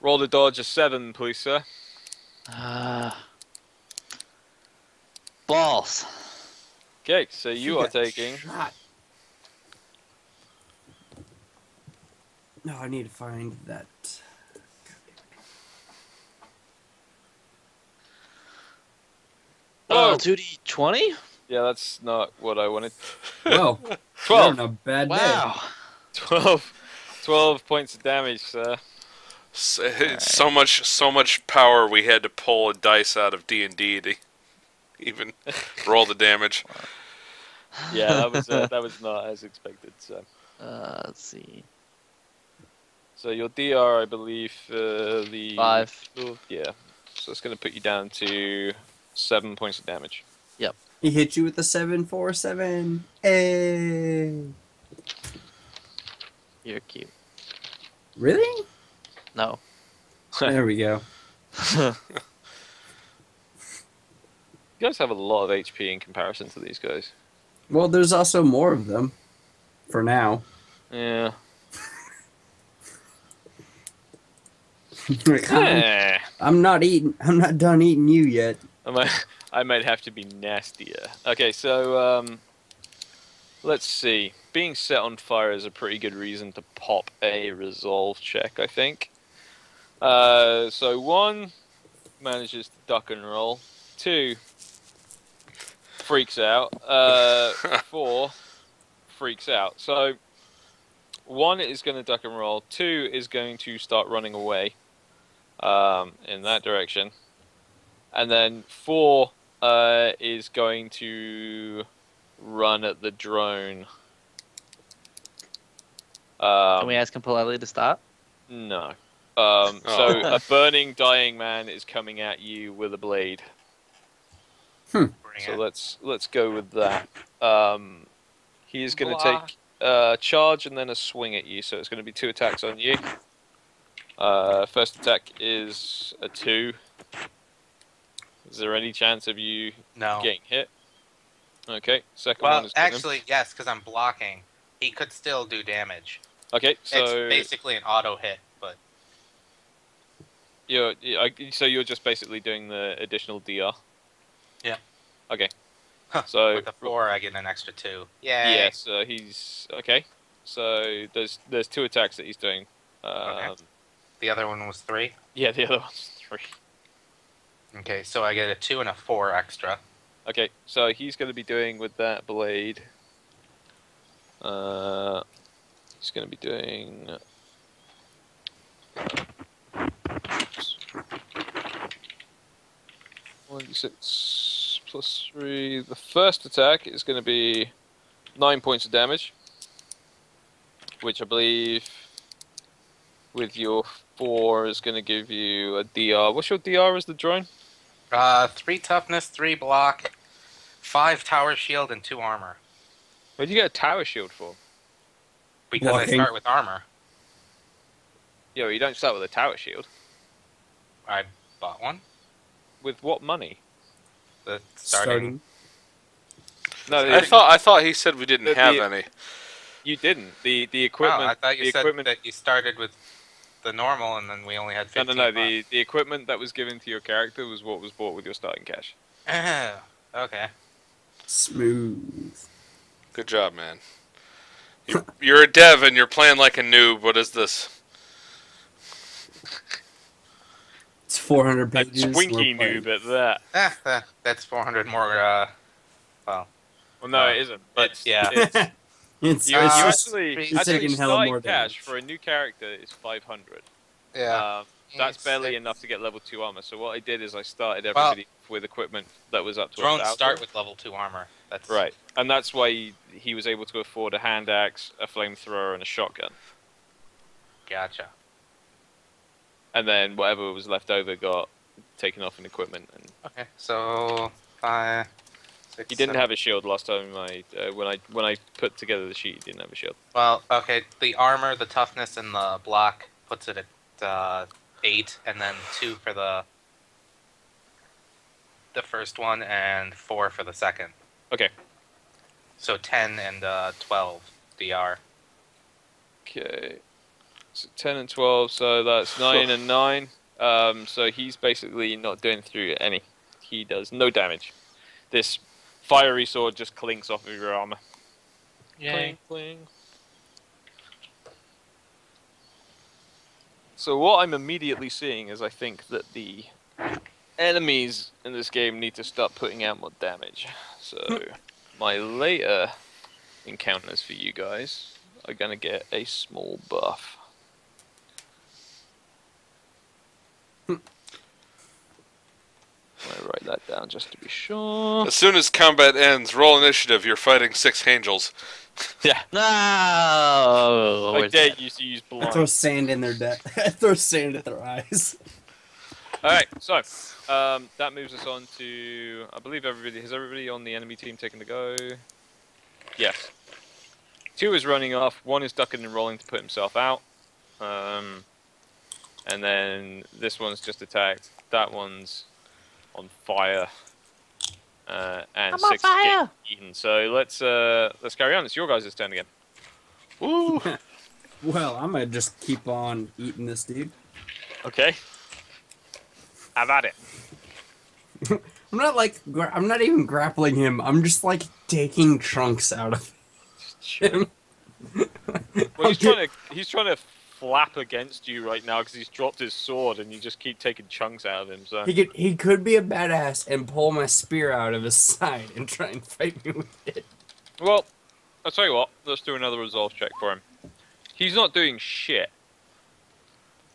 [SPEAKER 1] roll the dodge a seven, please, sir.
[SPEAKER 4] Uh, balls.
[SPEAKER 1] Okay, so you are taking.
[SPEAKER 2] shot. No, I need to find that.
[SPEAKER 1] Whoa.
[SPEAKER 4] Uh, 2d20?
[SPEAKER 1] Yeah, that's not what I wanted.
[SPEAKER 2] Whoa, [laughs] you're
[SPEAKER 1] 12.
[SPEAKER 2] on a bad
[SPEAKER 4] Wow.
[SPEAKER 1] 12. 12 points of damage, sir.
[SPEAKER 5] S- it's so much, so much power. We had to pull a dice out of D and D to even roll the damage.
[SPEAKER 1] Yeah, that was uh, that was not as expected. So,
[SPEAKER 4] Uh, let's see.
[SPEAKER 1] so your DR, I believe, uh, the
[SPEAKER 4] Five.
[SPEAKER 1] Oh, yeah. So it's going to put you down to seven points of damage.
[SPEAKER 2] Yep. He hit you with a seven four seven. Hey,
[SPEAKER 4] You're cute.
[SPEAKER 2] really?
[SPEAKER 4] No.
[SPEAKER 2] there we go. [laughs]
[SPEAKER 1] You guys have a lot of HP in comparison to these guys.
[SPEAKER 2] Well, there's also more of them. For now.
[SPEAKER 1] Yeah. [laughs]
[SPEAKER 2] I'm,
[SPEAKER 1] Eh.
[SPEAKER 2] I'm not eating. I'm not done eating you yet.
[SPEAKER 1] I might, I might have to be nastier. Okay, so um, let's see. Being set on fire is a pretty good reason to pop a resolve check, I think. Uh, so one manages to duck and roll. Two freaks out. Uh, [laughs] four freaks out. So one is going to duck and roll. Two is going to start running away um, in that direction. And then four uh, is going to run at the drone. Um,
[SPEAKER 4] Can we ask him politely to stop?
[SPEAKER 1] no. Um, [laughs]
[SPEAKER 5] Oh.
[SPEAKER 1] So a burning, dying man is coming at you with a blade.
[SPEAKER 6] Bring
[SPEAKER 1] So
[SPEAKER 6] it.
[SPEAKER 1] let's let's go with that. Um, he is going to take uh, charge and then a swing at you. So it's going to be two attacks on you. Uh, first attack is a two. Is there any chance of you
[SPEAKER 6] no.
[SPEAKER 1] getting hit? Okay. Second one is
[SPEAKER 6] actually, yes, because I'm blocking. He could still do damage.
[SPEAKER 1] Okay,
[SPEAKER 6] it's
[SPEAKER 1] so
[SPEAKER 6] basically an auto hit, but
[SPEAKER 1] you're so you're just basically doing the additional DR. Okay.
[SPEAKER 6] Huh,
[SPEAKER 1] So
[SPEAKER 6] with the four, I get an extra two. Yeah.
[SPEAKER 1] yeah, so he's okay. So there's there's two attacks that he's doing. Um,
[SPEAKER 6] The other one was three.
[SPEAKER 1] Yeah, the other [laughs] one's three.
[SPEAKER 6] Okay, so I get a two and a four extra.
[SPEAKER 1] Okay, so he's going to be doing with that blade. Uh, he's going to be doing. One six plus three. The first attack is going to be nine points of damage, which I believe, with your four, is going to give you a DR. What's your DR as the drone?
[SPEAKER 6] Uh, three toughness, three block, five tower shield, and two armor.
[SPEAKER 1] Where'd you get a tower shield for?
[SPEAKER 6] Because I start with armor.
[SPEAKER 1] Yo, you don't start with a tower shield.
[SPEAKER 6] I bought one.
[SPEAKER 1] With what money?
[SPEAKER 6] The starting.
[SPEAKER 1] No,
[SPEAKER 5] I thought I thought he said we didn't
[SPEAKER 1] The-
[SPEAKER 5] have
[SPEAKER 1] the-
[SPEAKER 5] any.
[SPEAKER 1] you didn't. The the
[SPEAKER 6] Wow,
[SPEAKER 1] equipment.
[SPEAKER 6] I thought you
[SPEAKER 1] the
[SPEAKER 6] said
[SPEAKER 1] equipment.
[SPEAKER 6] that you started with the normal, and then we only had
[SPEAKER 1] no,
[SPEAKER 6] fifteen.
[SPEAKER 1] no, no. The the equipment that was given to your character was what was bought with your starting cash.
[SPEAKER 6] Oh, okay.
[SPEAKER 2] Smooth.
[SPEAKER 5] Good job, man. [laughs] You, you're a dev and you're playing like a noob. What is this?
[SPEAKER 2] It's 400
[SPEAKER 1] A
[SPEAKER 2] pages.
[SPEAKER 1] twinkie
[SPEAKER 2] we're
[SPEAKER 1] noob at that.
[SPEAKER 6] Ah, [laughs] that- that's four hundred more. Uh,
[SPEAKER 1] Well, no,
[SPEAKER 6] Uh,
[SPEAKER 1] it isn't.
[SPEAKER 6] but,
[SPEAKER 1] It's,
[SPEAKER 6] yeah.
[SPEAKER 1] it's,
[SPEAKER 2] it's,
[SPEAKER 1] you, [laughs]
[SPEAKER 2] it's
[SPEAKER 1] you actually
[SPEAKER 6] it's
[SPEAKER 1] actually
[SPEAKER 2] taking hella more
[SPEAKER 1] cash
[SPEAKER 2] damage.
[SPEAKER 1] for a new character is five hundred.
[SPEAKER 6] yeah.
[SPEAKER 1] Um, that's
[SPEAKER 6] It's-
[SPEAKER 1] barely
[SPEAKER 6] it's-
[SPEAKER 1] enough to get level two armor. So what I did is I started
[SPEAKER 6] Well-
[SPEAKER 1] everybody with equipment that was up to a
[SPEAKER 6] Drones start with level two armor. That's
[SPEAKER 1] Right, and that's why he, he was able to afford a hand axe, a flamethrower, and a shotgun.
[SPEAKER 6] Gotcha.
[SPEAKER 1] And then whatever was left over got taken off in equipment. And
[SPEAKER 6] Okay, so five, six.
[SPEAKER 1] he didn't
[SPEAKER 6] seven-
[SPEAKER 1] have a shield last time. I uh, when I when I put together the sheet, he didn't have a shield.
[SPEAKER 6] Well, okay. The armor, the toughness, and the block puts it at uh, eight, and then two for the the first one and four for the second.
[SPEAKER 1] Okay.
[SPEAKER 6] So ten and uh, twelve DR.
[SPEAKER 1] Okay. So 10 and 12, so that's [laughs] 9 and 9. Um, so he's basically not doing through any. He does no damage. This fiery sword just clinks off of your armor. Cling, cling. So what I'm immediately seeing is I think that the enemies in this game need to start putting out more damage. So [laughs] my later encounters for you guys are gonna get a small buff. I write that down just to be sure.
[SPEAKER 5] As soon as combat ends, roll initiative. You're fighting six angels.
[SPEAKER 1] Yeah, [laughs]
[SPEAKER 4] No.
[SPEAKER 1] I
[SPEAKER 4] Where's
[SPEAKER 1] dare
[SPEAKER 4] that?
[SPEAKER 1] to use
[SPEAKER 2] I throw sand in their de- [laughs] I throw sand at their eyes.
[SPEAKER 1] All right, so um, that moves us on to. I believe everybody has everybody on the enemy team taken the go. Yes. Two is running off. One is ducking and rolling to put himself out. Um, and then this one's just attacked. That one's on fire. Uh, and
[SPEAKER 4] I'm
[SPEAKER 1] six is
[SPEAKER 4] fire.
[SPEAKER 1] eaten. So let's uh, let's carry on. It's your guys' turn again.
[SPEAKER 5] Woo! [laughs]
[SPEAKER 2] Well, I'm gonna just keep on eating this dude.
[SPEAKER 1] Okay. I've at it. [laughs]
[SPEAKER 2] I'm not like gra- I'm not even grappling him. I'm just like taking chunks out of him. [laughs]
[SPEAKER 1] Well, he's trying to he's trying to flap against you right now because he's dropped his sword and you just keep taking chunks out of him. So
[SPEAKER 2] He could he could be a badass and pull my spear out of his [laughs] side and try and fight me with it.
[SPEAKER 1] well, I'll tell you what. Let's do another resolve check for him. He's not doing shit.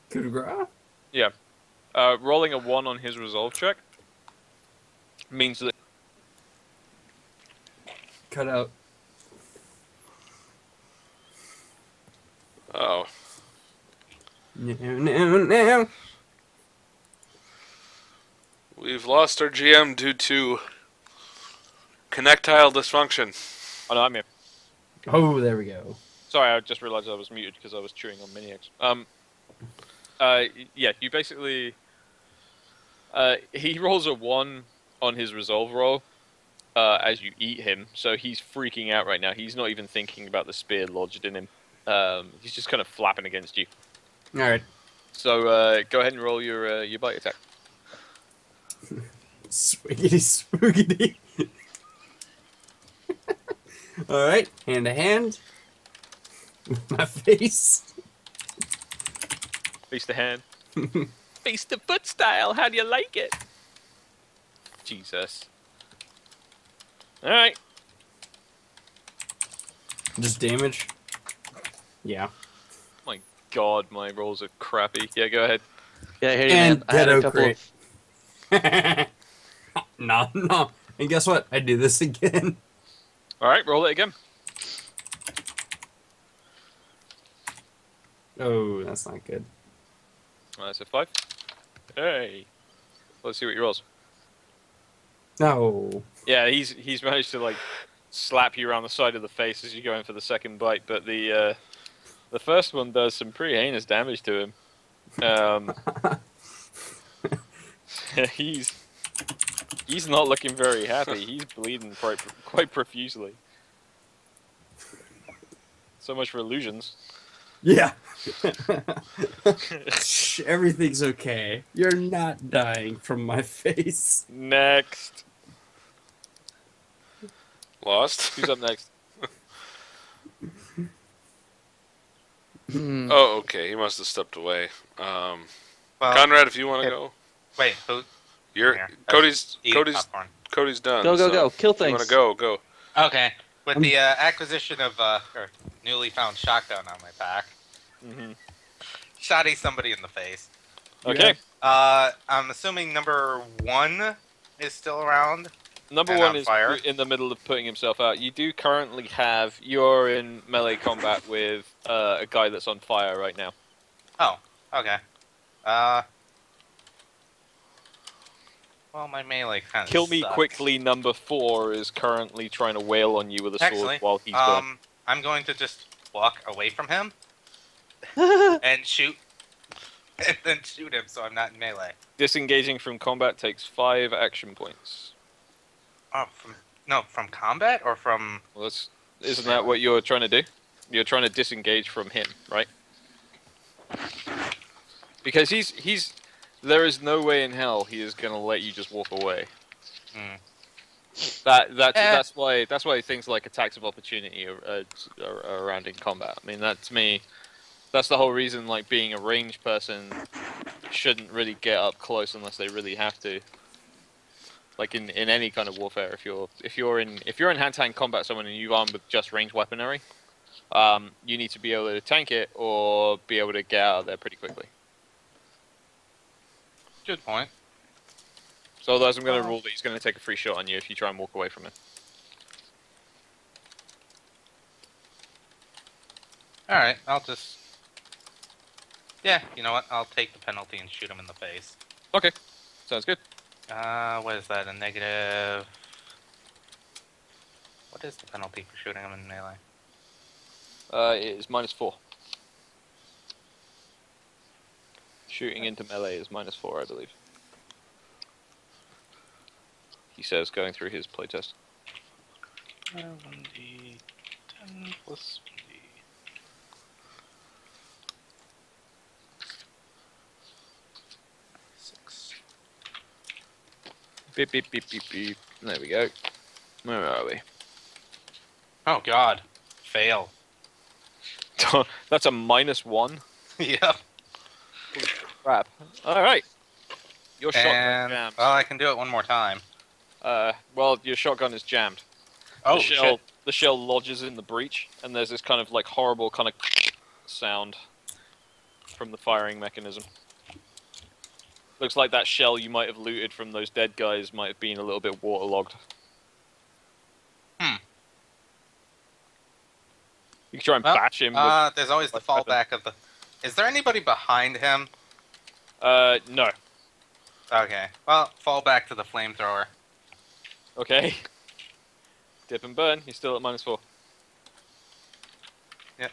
[SPEAKER 2] Coup de grace?
[SPEAKER 1] Uh, rolling a one on his resolve check means that
[SPEAKER 2] Cut out.
[SPEAKER 5] Oh,
[SPEAKER 2] No, no, no.
[SPEAKER 5] we've lost our GM due to connectile dysfunction.
[SPEAKER 1] oh no, I'm here.
[SPEAKER 2] Oh, there we go.
[SPEAKER 1] Sorry, I just realized I was muted because I was chewing on mini-X. Um, uh, yeah, you basically. Uh, he rolls a one on his resolve roll uh, as you eat him, so he's freaking out right now. He's not even thinking about the spear lodged in him. Um, he's just kind of flapping against you.
[SPEAKER 2] All right.
[SPEAKER 1] So uh, go ahead and roll your uh, your bite attack. [laughs]
[SPEAKER 2] Swiggity swoogity. [laughs] All right, hand to hand. [laughs] My face.
[SPEAKER 1] Face to hand. Face to foot style. How do you like it? Jesus. All right.
[SPEAKER 2] Just damage. Yeah.
[SPEAKER 1] God, my rolls are crappy. Yeah, go ahead.
[SPEAKER 4] Yeah, I hear you,
[SPEAKER 2] And
[SPEAKER 4] man. I had a couple
[SPEAKER 2] crate.
[SPEAKER 4] of [laughs]
[SPEAKER 2] no, no. And guess what? I do this [laughs] again.
[SPEAKER 1] All right, roll it again.
[SPEAKER 2] Oh, that's not good.
[SPEAKER 1] Uh, that's a five. Hey. Let's see what he rolls.
[SPEAKER 2] No.
[SPEAKER 1] Yeah, he's he's managed to like slap you around the side of the face as you go in for the second bite, but the uh, the first one does some pretty heinous damage to him. Um, [laughs] he's he's not looking very happy. He's bleeding quite quite profusely. So much for illusions.
[SPEAKER 2] Yeah. Shh, [laughs] Everything's okay. You're not dying from my face.
[SPEAKER 1] Next,
[SPEAKER 5] Lost.
[SPEAKER 1] who's up next?
[SPEAKER 4] Hmm.
[SPEAKER 5] Oh, okay. He must have stepped away. Um,
[SPEAKER 6] Well,
[SPEAKER 5] Conrad, if you want to go,
[SPEAKER 6] wait, who?
[SPEAKER 5] you're
[SPEAKER 6] Here.
[SPEAKER 5] Cody's. Cody's.
[SPEAKER 6] popcorn.
[SPEAKER 5] Cody's done.
[SPEAKER 4] Go, go,
[SPEAKER 5] so
[SPEAKER 4] go. Kill
[SPEAKER 5] if You want to go? Go.
[SPEAKER 6] Okay. With the uh, acquisition of uh, newly found shotgun on my back,
[SPEAKER 1] hmm
[SPEAKER 6] shotty somebody in the face.
[SPEAKER 1] Okay,
[SPEAKER 6] Uh, I'm assuming number one is still around.
[SPEAKER 1] Number
[SPEAKER 6] And
[SPEAKER 1] one
[SPEAKER 6] on
[SPEAKER 1] is
[SPEAKER 6] fire.
[SPEAKER 1] in the middle of putting himself out. You do currently have you're in melee combat with uh, a guy that's on fire right now.
[SPEAKER 6] Oh, okay. Uh, well, my melee kind of
[SPEAKER 1] Kill me quickly. Number four is currently trying to wail on you with a sword while he's going.
[SPEAKER 6] Um, I'm going to just walk away from him [laughs] and shoot [laughs] and then shoot him so I'm not in melee.
[SPEAKER 1] Disengaging from combat takes five action points.
[SPEAKER 6] Oh, from no, from combat or from
[SPEAKER 1] Well, that's, isn't that what you're trying to do? You're trying to disengage from him, right? Because he's he's there is no way in hell he is gonna let you just walk away.
[SPEAKER 6] Hmm.
[SPEAKER 1] That that's
[SPEAKER 6] Eh.
[SPEAKER 1] that's why that's why things like attacks of opportunity are, are, are, are around in combat. I mean, that to me, that's the whole reason. Like being a ranged person shouldn't really get up close unless they really have to. Like in, in any kind of warfare, if you're if you're in if you're in hand to hand combat, someone and you're armed with just ranged weaponry, um, you need to be able to tank it or be able to get out of there pretty quickly.
[SPEAKER 6] good point.
[SPEAKER 1] So otherwise, I'm going to rule that he's going to take a free shot on you if you try and walk away from him.
[SPEAKER 6] All right, I'll just. Yeah, you know what? I'll take the penalty and shoot him in the face.
[SPEAKER 1] Okay, sounds good.
[SPEAKER 6] Uh, what is that? A negative. What is the penalty for shooting him in melee?
[SPEAKER 1] Uh, it is minus four. Shooting into melee is minus four, I believe. He says, going through his playtest.
[SPEAKER 6] Uh, 1d 10 plus
[SPEAKER 1] Beep beep beep beep beep. There we go. Where are we?
[SPEAKER 6] Oh god. Fail. [laughs]
[SPEAKER 1] That's a minus one. [laughs]
[SPEAKER 6] yep.
[SPEAKER 1] Crap. All right. Your shotgun
[SPEAKER 6] And
[SPEAKER 1] jammed.
[SPEAKER 6] well, I can do it one more time.
[SPEAKER 1] Uh, well, your shotgun is jammed.
[SPEAKER 6] Oh
[SPEAKER 1] the shell,
[SPEAKER 6] shit!
[SPEAKER 1] the shell lodges in the breech, and there's this kind of like horrible kind of [laughs] sound from the firing mechanism. Looks like that shell you might have looted from those dead guys might have been a little bit waterlogged.
[SPEAKER 6] Hmm.
[SPEAKER 1] You can try and
[SPEAKER 6] Well,
[SPEAKER 1] bash him. with,
[SPEAKER 6] Uh, there's always the fallback of the. Is there anybody behind him?
[SPEAKER 1] uh, no.
[SPEAKER 6] Okay. Well, fall back to the flamethrower.
[SPEAKER 1] Okay. [laughs] Dip and burn. You're still at minus four.
[SPEAKER 6] Yep.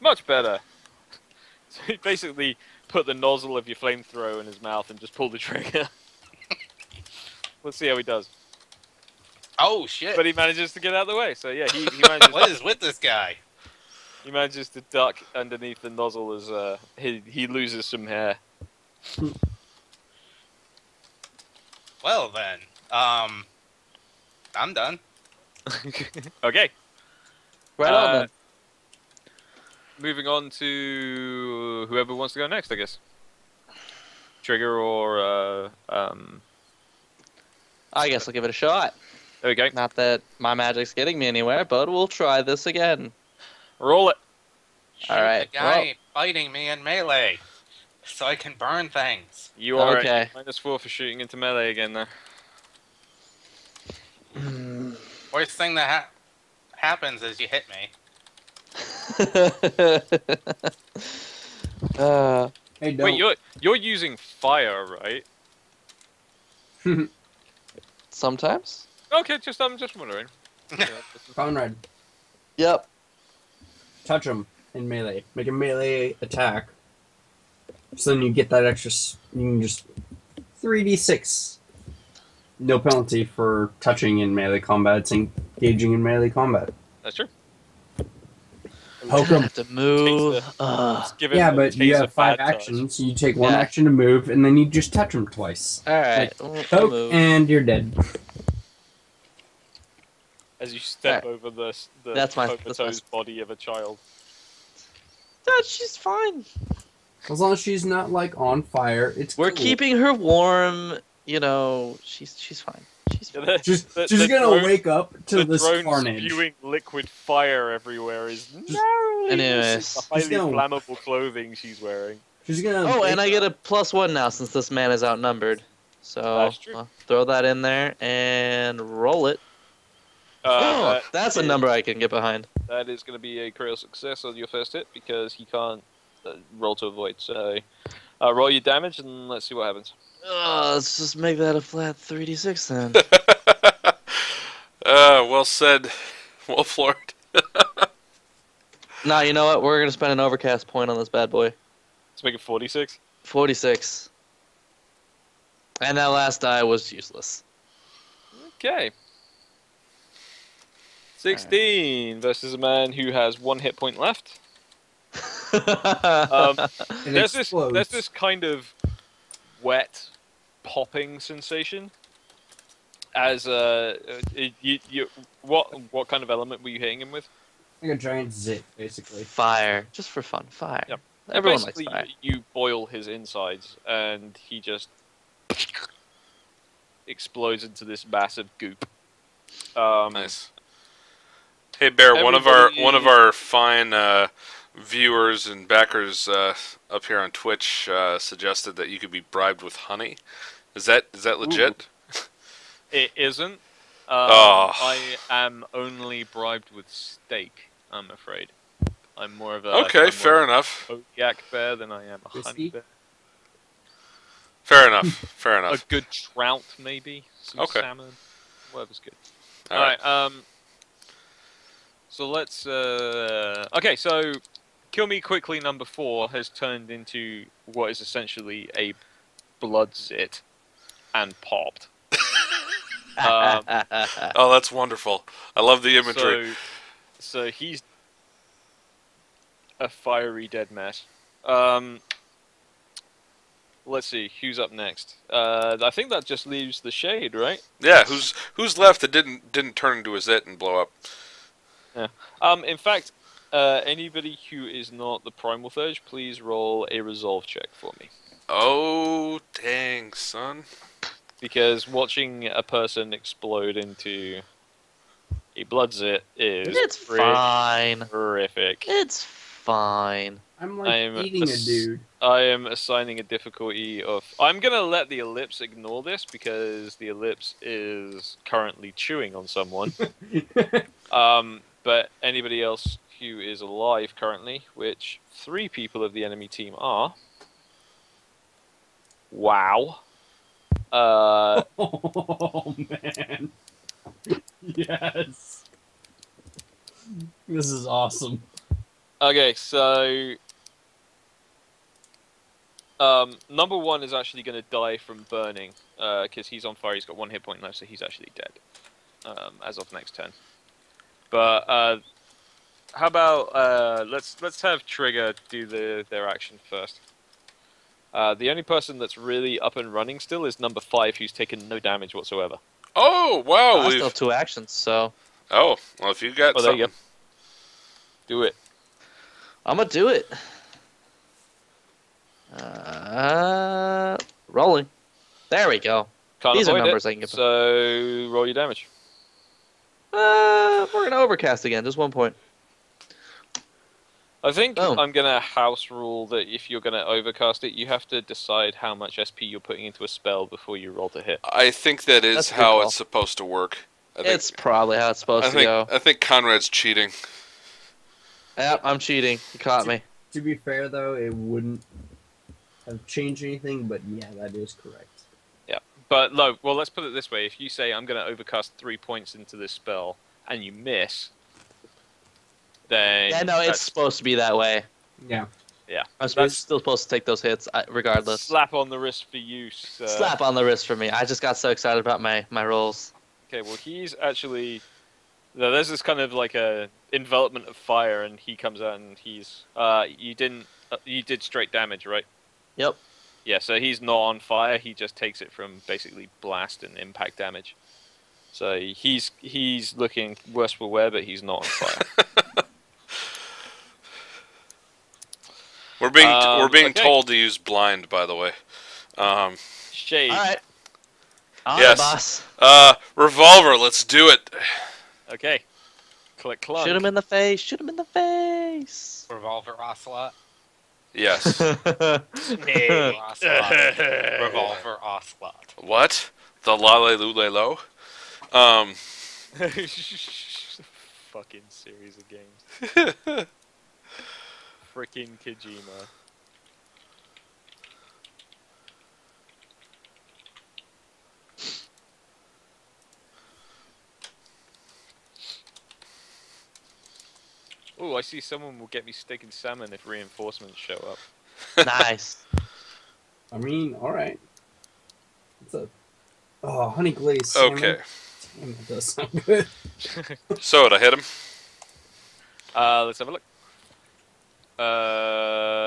[SPEAKER 1] Much better. [laughs] So you basically put the nozzle of your flamethrower in his mouth and just pull the trigger. [laughs] Let's see how he does.
[SPEAKER 6] Oh shit!
[SPEAKER 1] But he manages to get out of the way. So yeah, he, he [laughs] manages.
[SPEAKER 6] what is with this guy?
[SPEAKER 1] He manages to duck underneath the nozzle as uh, he he loses some hair. [laughs]
[SPEAKER 6] Well then, um, I'm done.
[SPEAKER 1] okay.
[SPEAKER 4] Right
[SPEAKER 1] Uh,
[SPEAKER 4] on then.
[SPEAKER 1] Moving on to whoever wants to go next, I guess. Trigger or uh, um.
[SPEAKER 4] I guess I'll give it a shot.
[SPEAKER 1] There we go.
[SPEAKER 4] Not that my magic's getting me anywhere, but we'll try this again.
[SPEAKER 1] Roll it.
[SPEAKER 6] Shoot
[SPEAKER 4] Alright,
[SPEAKER 6] the guy fighting me in melee, so I can burn things.
[SPEAKER 1] You are
[SPEAKER 4] Okay.
[SPEAKER 1] at minus four for shooting into melee again, though.
[SPEAKER 6] Worst thing that ha- happens is you hit me.
[SPEAKER 4] Uh,
[SPEAKER 2] Hey, don't.
[SPEAKER 1] Wait, you're you're using fire, right? [laughs]
[SPEAKER 4] sometimes.
[SPEAKER 1] Okay, just I'm just wondering. [laughs] Yeah, this
[SPEAKER 2] Conrad,
[SPEAKER 4] Yep.
[SPEAKER 2] touch him in melee. Make a melee attack. So then you get that extra. You can just 3d6. No penalty for touching in melee combat. It's engaging in melee combat.
[SPEAKER 1] That's true.
[SPEAKER 2] Poke him.
[SPEAKER 4] Have to move.
[SPEAKER 1] Takes
[SPEAKER 4] Ugh.
[SPEAKER 1] Let's give him
[SPEAKER 2] Yeah, but you have
[SPEAKER 1] of
[SPEAKER 2] five
[SPEAKER 1] bad touch.
[SPEAKER 2] actions. You take one
[SPEAKER 4] Yeah.
[SPEAKER 2] action to move, and then you just touch him twice.
[SPEAKER 4] All right. we'll- we'll
[SPEAKER 2] Poke,
[SPEAKER 4] move.
[SPEAKER 2] and you're dead.
[SPEAKER 1] As you step
[SPEAKER 4] Alright.
[SPEAKER 1] over the the
[SPEAKER 4] That's my- that's my-
[SPEAKER 1] body of a child.
[SPEAKER 4] Dad, she's fine.
[SPEAKER 2] As long as she's not like on fire, it's
[SPEAKER 4] We're
[SPEAKER 2] cool.
[SPEAKER 4] keeping her warm. You know, she's she's fine. She's
[SPEAKER 1] the-
[SPEAKER 2] She's,
[SPEAKER 1] the-
[SPEAKER 2] she's
[SPEAKER 1] the
[SPEAKER 2] gonna
[SPEAKER 1] drone-
[SPEAKER 2] wake up to
[SPEAKER 1] the
[SPEAKER 2] this
[SPEAKER 1] drone
[SPEAKER 2] carnage.
[SPEAKER 1] spewing liquid fire everywhere is
[SPEAKER 2] Just-
[SPEAKER 1] narrowly
[SPEAKER 4] Anyways.
[SPEAKER 1] the highly
[SPEAKER 2] gonna-
[SPEAKER 1] flammable clothing she's wearing.
[SPEAKER 2] She's gonna.
[SPEAKER 4] Oh,
[SPEAKER 2] wake
[SPEAKER 4] and I get a plus one now since this man is outnumbered. So I'll throw that in there and roll it.
[SPEAKER 1] Uh,
[SPEAKER 4] oh,
[SPEAKER 1] that
[SPEAKER 4] that's a number I can get behind.
[SPEAKER 1] That is going to be a critical success on your first hit because he can't uh, roll to avoid. So, uh, roll your damage and let's see what happens.
[SPEAKER 4] Uh, let's just make that a flat 3d6 then. [laughs]
[SPEAKER 5] uh, well said, [laughs] well floored. [laughs]
[SPEAKER 4] Nah, you know what? We're gonna spend an overcast point on this bad boy.
[SPEAKER 1] Let's make it 46.
[SPEAKER 4] 46. And that last die was useless.
[SPEAKER 1] Okay. 16 versus a man who has one hit point left. Um,
[SPEAKER 2] It
[SPEAKER 1] there's this there's this kind of wet popping sensation as uh, uh, you, you what what kind of element were you hitting him with
[SPEAKER 2] like a giant zit, basically.
[SPEAKER 4] fire. Just for fun. Fire.
[SPEAKER 1] Yep.
[SPEAKER 4] Everyone likes fire.
[SPEAKER 1] you boil his insides and he just explodes into this massive goop um,
[SPEAKER 5] Nice. Hey Bear, one of our one of our fine uh, viewers and backers uh, up here on Twitch uh, suggested that you could be bribed with honey. Is that is that legit?
[SPEAKER 1] it isn't um,
[SPEAKER 5] Oh.
[SPEAKER 1] I am only bribed with steak I'm afraid I'm more of a
[SPEAKER 5] Okay,
[SPEAKER 1] I'm more
[SPEAKER 5] fair enough.
[SPEAKER 1] a Kodiak bear than I am a honey bear
[SPEAKER 5] Fair enough. Fair enough.
[SPEAKER 1] a good trout maybe some
[SPEAKER 5] Okay.
[SPEAKER 1] salmon whatever's good
[SPEAKER 5] All
[SPEAKER 1] All
[SPEAKER 5] right.
[SPEAKER 1] right. Um. So let's. Uh, okay. So, kill me quickly. Number four has turned into what is essentially a blood zit, and popped. [laughs] Um,
[SPEAKER 5] Oh, that's wonderful. I love the imagery.
[SPEAKER 1] So, so he's a fiery dead mess. Um. Let's see who's up next. Uh, I think that just leaves the shade, right?
[SPEAKER 5] yeah, who's who's left that didn't didn't turn into a zit and blow up? Yeah.
[SPEAKER 1] Um, in fact, uh, anybody who is not the Primal Theurge, please roll a resolve check for me.
[SPEAKER 5] Oh, dang, son.
[SPEAKER 1] Because watching a person explode into a blood zit is
[SPEAKER 4] it's
[SPEAKER 1] pretty
[SPEAKER 4] fine.
[SPEAKER 1] horrific.
[SPEAKER 4] It's fine.
[SPEAKER 2] I'm like
[SPEAKER 1] I'm
[SPEAKER 2] eating a dude.
[SPEAKER 1] I am assigning a difficulty of. I'm gonna let the ellipse ignore this because the ellipse is currently chewing on someone. [laughs] Um, but anybody else who is alive currently, which three people of the enemy team are. Wow. Uh, [laughs]
[SPEAKER 2] oh man. yes. This is awesome.
[SPEAKER 1] okay, so. Um, number one is actually going to die from burning because he's on fire. He's got one hit point left, so he's actually dead um, as of next turn. But uh, how about uh, let's let's have Trigger do the their action first. Uh, the only person that's really up and running still is number five, who's taken no damage whatsoever.
[SPEAKER 5] Oh, wow.
[SPEAKER 4] I still
[SPEAKER 5] we've-
[SPEAKER 4] have two actions, so
[SPEAKER 5] Oh, well, if you got
[SPEAKER 1] Oh, there you
[SPEAKER 5] something.
[SPEAKER 1] Do it.
[SPEAKER 4] I'm gonna do it. Uh, rolling. There we go.
[SPEAKER 1] Can't
[SPEAKER 4] These are numbers
[SPEAKER 1] it,
[SPEAKER 4] I can get.
[SPEAKER 1] So roll your damage.
[SPEAKER 4] Uh, we're gonna overcast again. Just one point.
[SPEAKER 1] I think
[SPEAKER 4] Oh.
[SPEAKER 1] I'm gonna house rule that if you're gonna overcast it, you have to decide how much SP you're putting into a spell before you roll to hit.
[SPEAKER 5] I think that is
[SPEAKER 4] That's
[SPEAKER 5] how
[SPEAKER 4] call.
[SPEAKER 5] it's supposed to work. I think,
[SPEAKER 4] It's probably how it's supposed
[SPEAKER 5] I
[SPEAKER 4] to
[SPEAKER 5] think,
[SPEAKER 4] go.
[SPEAKER 5] I think Conrad's cheating.
[SPEAKER 4] Yep, I'm cheating. You caught me.
[SPEAKER 2] To be fair though, it wouldn't have changed anything, but yeah, that is correct.
[SPEAKER 1] Yeah, but no, well, let's put it this way: if you say I'm gonna overcast three points into this spell and you miss, then
[SPEAKER 4] Yeah, no, it's
[SPEAKER 1] that's-
[SPEAKER 4] supposed to be that way.
[SPEAKER 2] Yeah.
[SPEAKER 4] Yeah. I'm
[SPEAKER 1] That's-
[SPEAKER 4] still supposed to take those hits, I- regardless.
[SPEAKER 1] slap on the wrist for you. Uh,
[SPEAKER 4] Slap on the wrist for me. I just got so excited about my my rolls.
[SPEAKER 1] Okay, well, he's actually. no, There's this kind of like a envelopment of fire, and he comes out and he's. Uh, you didn't. Uh, you did straight damage, right?
[SPEAKER 4] Yep.
[SPEAKER 1] Yeah, so he's not on fire. He just takes it from basically blast and impact damage. So he's he's looking worse for wear, but he's not on fire. [laughs]
[SPEAKER 5] We're being
[SPEAKER 1] Um,
[SPEAKER 5] we're being
[SPEAKER 1] okay.
[SPEAKER 5] told to use blind, by the way. Um,
[SPEAKER 1] Shade.
[SPEAKER 4] All right. On
[SPEAKER 5] Yes.
[SPEAKER 4] the boss.
[SPEAKER 5] uh, revolver. Let's do it.
[SPEAKER 1] Okay. Click clunk.
[SPEAKER 4] Shoot him in the face. Shoot him in the face.
[SPEAKER 6] Revolver Ocelot.
[SPEAKER 5] Yes. [laughs]
[SPEAKER 1] Snake.
[SPEAKER 6] Ocelot. [laughs] Revolver Ocelot.
[SPEAKER 5] what? The lale lule lo? Um, [laughs]
[SPEAKER 1] Fucking series of games. Freaking Kojima. Oh, I see someone will get me steak and salmon if reinforcements show up. [laughs]
[SPEAKER 4] nice.
[SPEAKER 2] I mean, all right. What's up? Oh, honey glazed salmon.
[SPEAKER 5] Okay.
[SPEAKER 2] Damn, that does sound good. [laughs]
[SPEAKER 5] So, did I hit him?
[SPEAKER 1] Uh, let's have a look. Uh,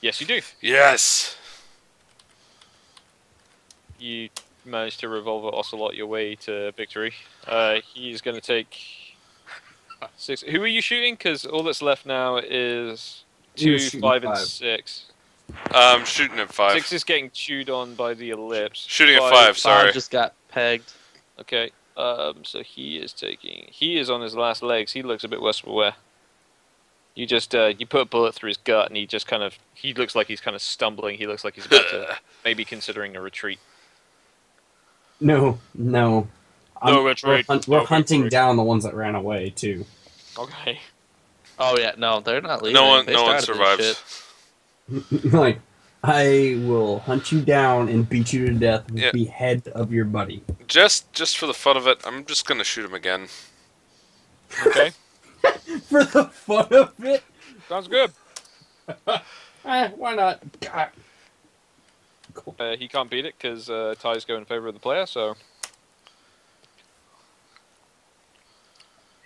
[SPEAKER 1] yes, you do.
[SPEAKER 5] Yes.
[SPEAKER 1] You managed to revolver Ocelot your way to victory. Uh, he's going to take six. Who are you shooting? Because all that's left now is
[SPEAKER 2] He
[SPEAKER 1] two, five, and
[SPEAKER 2] five.
[SPEAKER 1] six.
[SPEAKER 5] Um, shooting at five.
[SPEAKER 1] Six is getting chewed on by the ellipse.
[SPEAKER 5] Shooting at five. Sorry.
[SPEAKER 4] Five just got pegged.
[SPEAKER 1] Okay. Um, so he is taking. He is on his last legs. He looks a bit worse for wear. You just uh, you put a bullet through his gut, and he just kind of he looks like he's kind of stumbling. He looks like he's about to [laughs] maybe considering a retreat.
[SPEAKER 2] No, no.
[SPEAKER 1] No
[SPEAKER 2] I'm-
[SPEAKER 1] retreat.
[SPEAKER 2] We're, hunt- we're
[SPEAKER 1] No
[SPEAKER 2] hunting
[SPEAKER 1] retreat.
[SPEAKER 2] down the ones that ran away too.
[SPEAKER 1] Okay.
[SPEAKER 4] Oh yeah, no, they're not leaving.
[SPEAKER 5] No one,
[SPEAKER 4] They
[SPEAKER 5] no one
[SPEAKER 4] started
[SPEAKER 5] survives. [laughs]
[SPEAKER 2] like, I will hunt you down and beat you to death with
[SPEAKER 5] Yeah.
[SPEAKER 2] the head of your buddy.
[SPEAKER 5] Just, just for the fun of it, I'm just gonna shoot him again.
[SPEAKER 1] Okay. [laughs] [laughs]
[SPEAKER 2] For the fun of it,
[SPEAKER 1] Sounds good. [laughs]
[SPEAKER 2] eh, why not? God.
[SPEAKER 1] Uh, he can't beat it because uh, ties go in favor of the player. So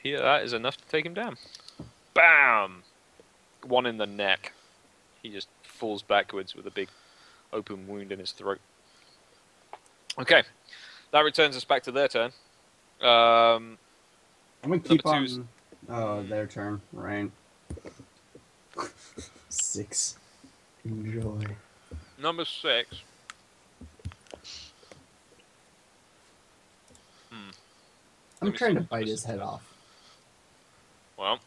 [SPEAKER 1] here, that is enough to take him down. Bam! One in the neck. He just falls backwards with a big open wound in his throat. Okay, that returns us back to their turn. Um,
[SPEAKER 2] I'm gonna keep
[SPEAKER 1] Number two's-
[SPEAKER 2] on. Oh, their turn, right? Six. Enjoy.
[SPEAKER 1] number six. Hmm.
[SPEAKER 2] I'm
[SPEAKER 1] me
[SPEAKER 2] trying to bite his head off.
[SPEAKER 1] Well,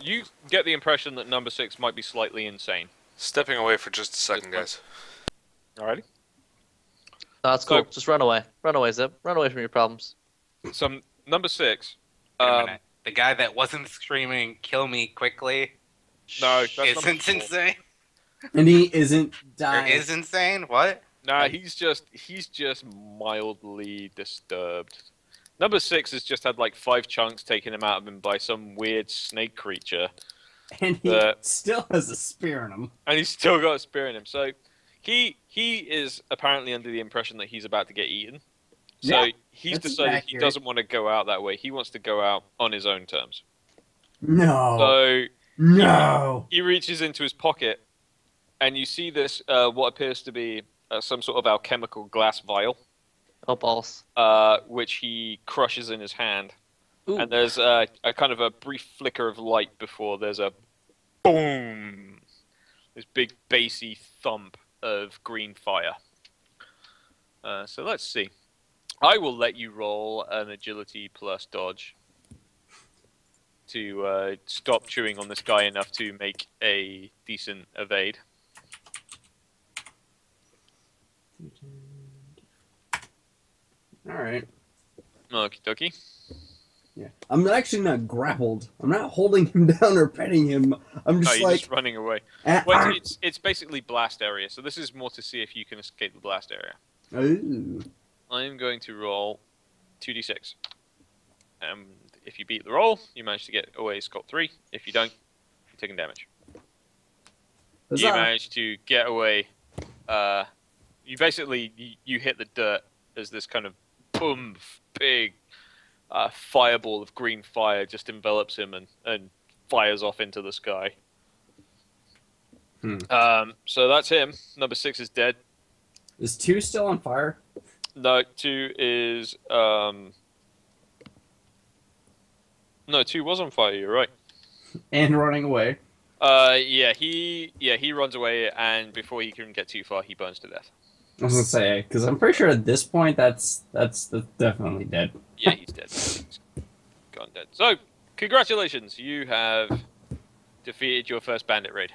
[SPEAKER 1] you get the impression that number six might be slightly insane.
[SPEAKER 5] Stepping away for just a second, guys.
[SPEAKER 1] Alrighty.
[SPEAKER 4] No, that's cool.
[SPEAKER 1] So-
[SPEAKER 4] Just run away. Run away, Zip. Run away from your problems.
[SPEAKER 1] So number six.
[SPEAKER 6] Wait a
[SPEAKER 1] Um,
[SPEAKER 6] minute. The guy that wasn't screaming "kill me quickly"
[SPEAKER 1] No, that's
[SPEAKER 6] isn't
[SPEAKER 1] cool.
[SPEAKER 6] insane.
[SPEAKER 2] And he isn't
[SPEAKER 6] Or
[SPEAKER 2] dying.
[SPEAKER 6] is insane? What?
[SPEAKER 1] Nah, he's just he's just mildly disturbed. Number six has just had like five chunks taken him out of him by some weird snake creature,
[SPEAKER 2] and he
[SPEAKER 1] Uh,
[SPEAKER 2] still has a spear in him.
[SPEAKER 1] and he's still got a spear in him. So he he is apparently under the impression that he's about to get eaten. So
[SPEAKER 2] Yeah,
[SPEAKER 1] he's
[SPEAKER 2] that's
[SPEAKER 1] decided he doesn't want to go out that way. He wants to go out on his own terms.
[SPEAKER 2] No.
[SPEAKER 1] So
[SPEAKER 2] no.
[SPEAKER 1] he reaches into his pocket, and you see this uh, what appears to be uh, some sort of alchemical glass vial.
[SPEAKER 4] Oh balls.
[SPEAKER 1] uh, which he crushes in his hand.
[SPEAKER 4] Ooh.
[SPEAKER 1] And there's a, a kind of a brief flicker of light before there's a boom. This big bassy thump of green fire. Uh, so let's see. I will let you roll an agility plus dodge to uh, stop chewing on this guy enough to make a decent evade.
[SPEAKER 2] All right.
[SPEAKER 1] Okie dokie.
[SPEAKER 2] Yeah. I'm actually not grappled. I'm not holding him [laughs] down or petting him. I'm
[SPEAKER 1] No,
[SPEAKER 2] just
[SPEAKER 1] you're
[SPEAKER 2] like,
[SPEAKER 1] just running away.
[SPEAKER 2] ah,
[SPEAKER 1] Well,
[SPEAKER 2] ah.
[SPEAKER 1] it's, it's basically blast area, so this is more to see if you can escape the blast area.
[SPEAKER 2] Ooh.
[SPEAKER 1] I am going to roll 2d6. And if you beat the roll, you manage to get away scot 3. If you don't, you're taking damage. You
[SPEAKER 2] Huzzah.
[SPEAKER 1] manage to get away. Uh, you basically you, you hit the dirt as this kind of boom, big uh, fireball of green fire just envelops him and, and fires off into the sky.
[SPEAKER 2] Hmm.
[SPEAKER 1] Um, so that's him. Number six is dead.
[SPEAKER 2] Is two still on fire?
[SPEAKER 1] No, two is um. No, two was on fire. You're right.
[SPEAKER 2] And running away.
[SPEAKER 1] Uh, yeah, he yeah he runs away, and before he can get too far, he burns to death.
[SPEAKER 2] I was gonna say because I'm pretty sure at this point that's that's, that's definitely dead.
[SPEAKER 1] Yeah, he's dead. He's gone dead. So, congratulations, you have defeated your first bandit raid.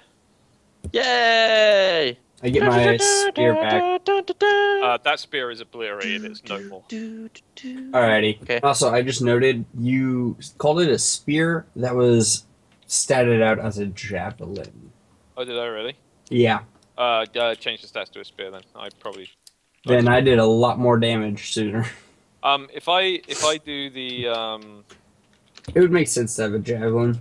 [SPEAKER 4] Yay!
[SPEAKER 2] I get my spear back.
[SPEAKER 1] Uh, that spear is obliterated. It's no more.
[SPEAKER 2] Alrighty.
[SPEAKER 4] Okay.
[SPEAKER 2] Also, I just noted you called it a spear that was statted out as a javelin.
[SPEAKER 1] Oh, did I really?
[SPEAKER 2] Yeah.
[SPEAKER 1] Uh, uh change the stats to a spear then. I probably.
[SPEAKER 2] Then I did a lot more damage sooner.
[SPEAKER 1] Um, if I if I do the um,
[SPEAKER 2] It would make sense to have a javelin.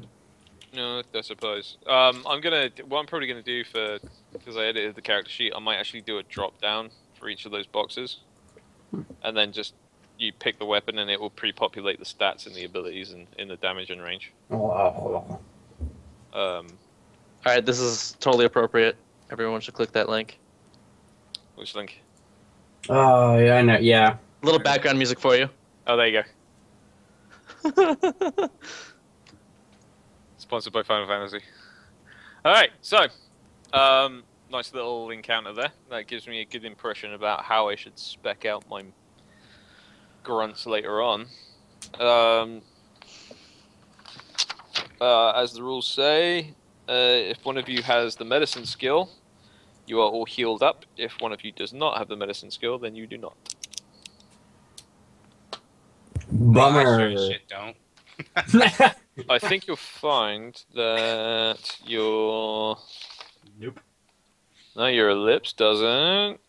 [SPEAKER 1] No, I suppose. Um, I'm gonna. What I'm probably gonna do for because I edited the character sheet, I might actually do a drop down for each of those boxes, and then just you pick the weapon and it will pre-populate the stats and the abilities and in the damage and range.
[SPEAKER 2] Oh,
[SPEAKER 1] Um,
[SPEAKER 4] All right, this is totally appropriate. Everyone should click that link.
[SPEAKER 1] which link?
[SPEAKER 2] oh. Oh, yeah, I know. Yeah.
[SPEAKER 4] A little background music for you.
[SPEAKER 1] Oh, there you go. [laughs] Sponsored by Final Fantasy. All right, so um, nice little encounter there. That gives me a good impression about how I should spec out my grunts later on. Um, uh, as the rules say, uh, if one of you has the medicine skill, you are all healed up. If one of you does not have the medicine skill, then you do not.
[SPEAKER 6] Well, I sure
[SPEAKER 2] Bummer.
[SPEAKER 6] shit don't. [laughs] [laughs] [laughs]
[SPEAKER 1] I think you'll find that your
[SPEAKER 2] nope.
[SPEAKER 1] no, your ellipse doesn't.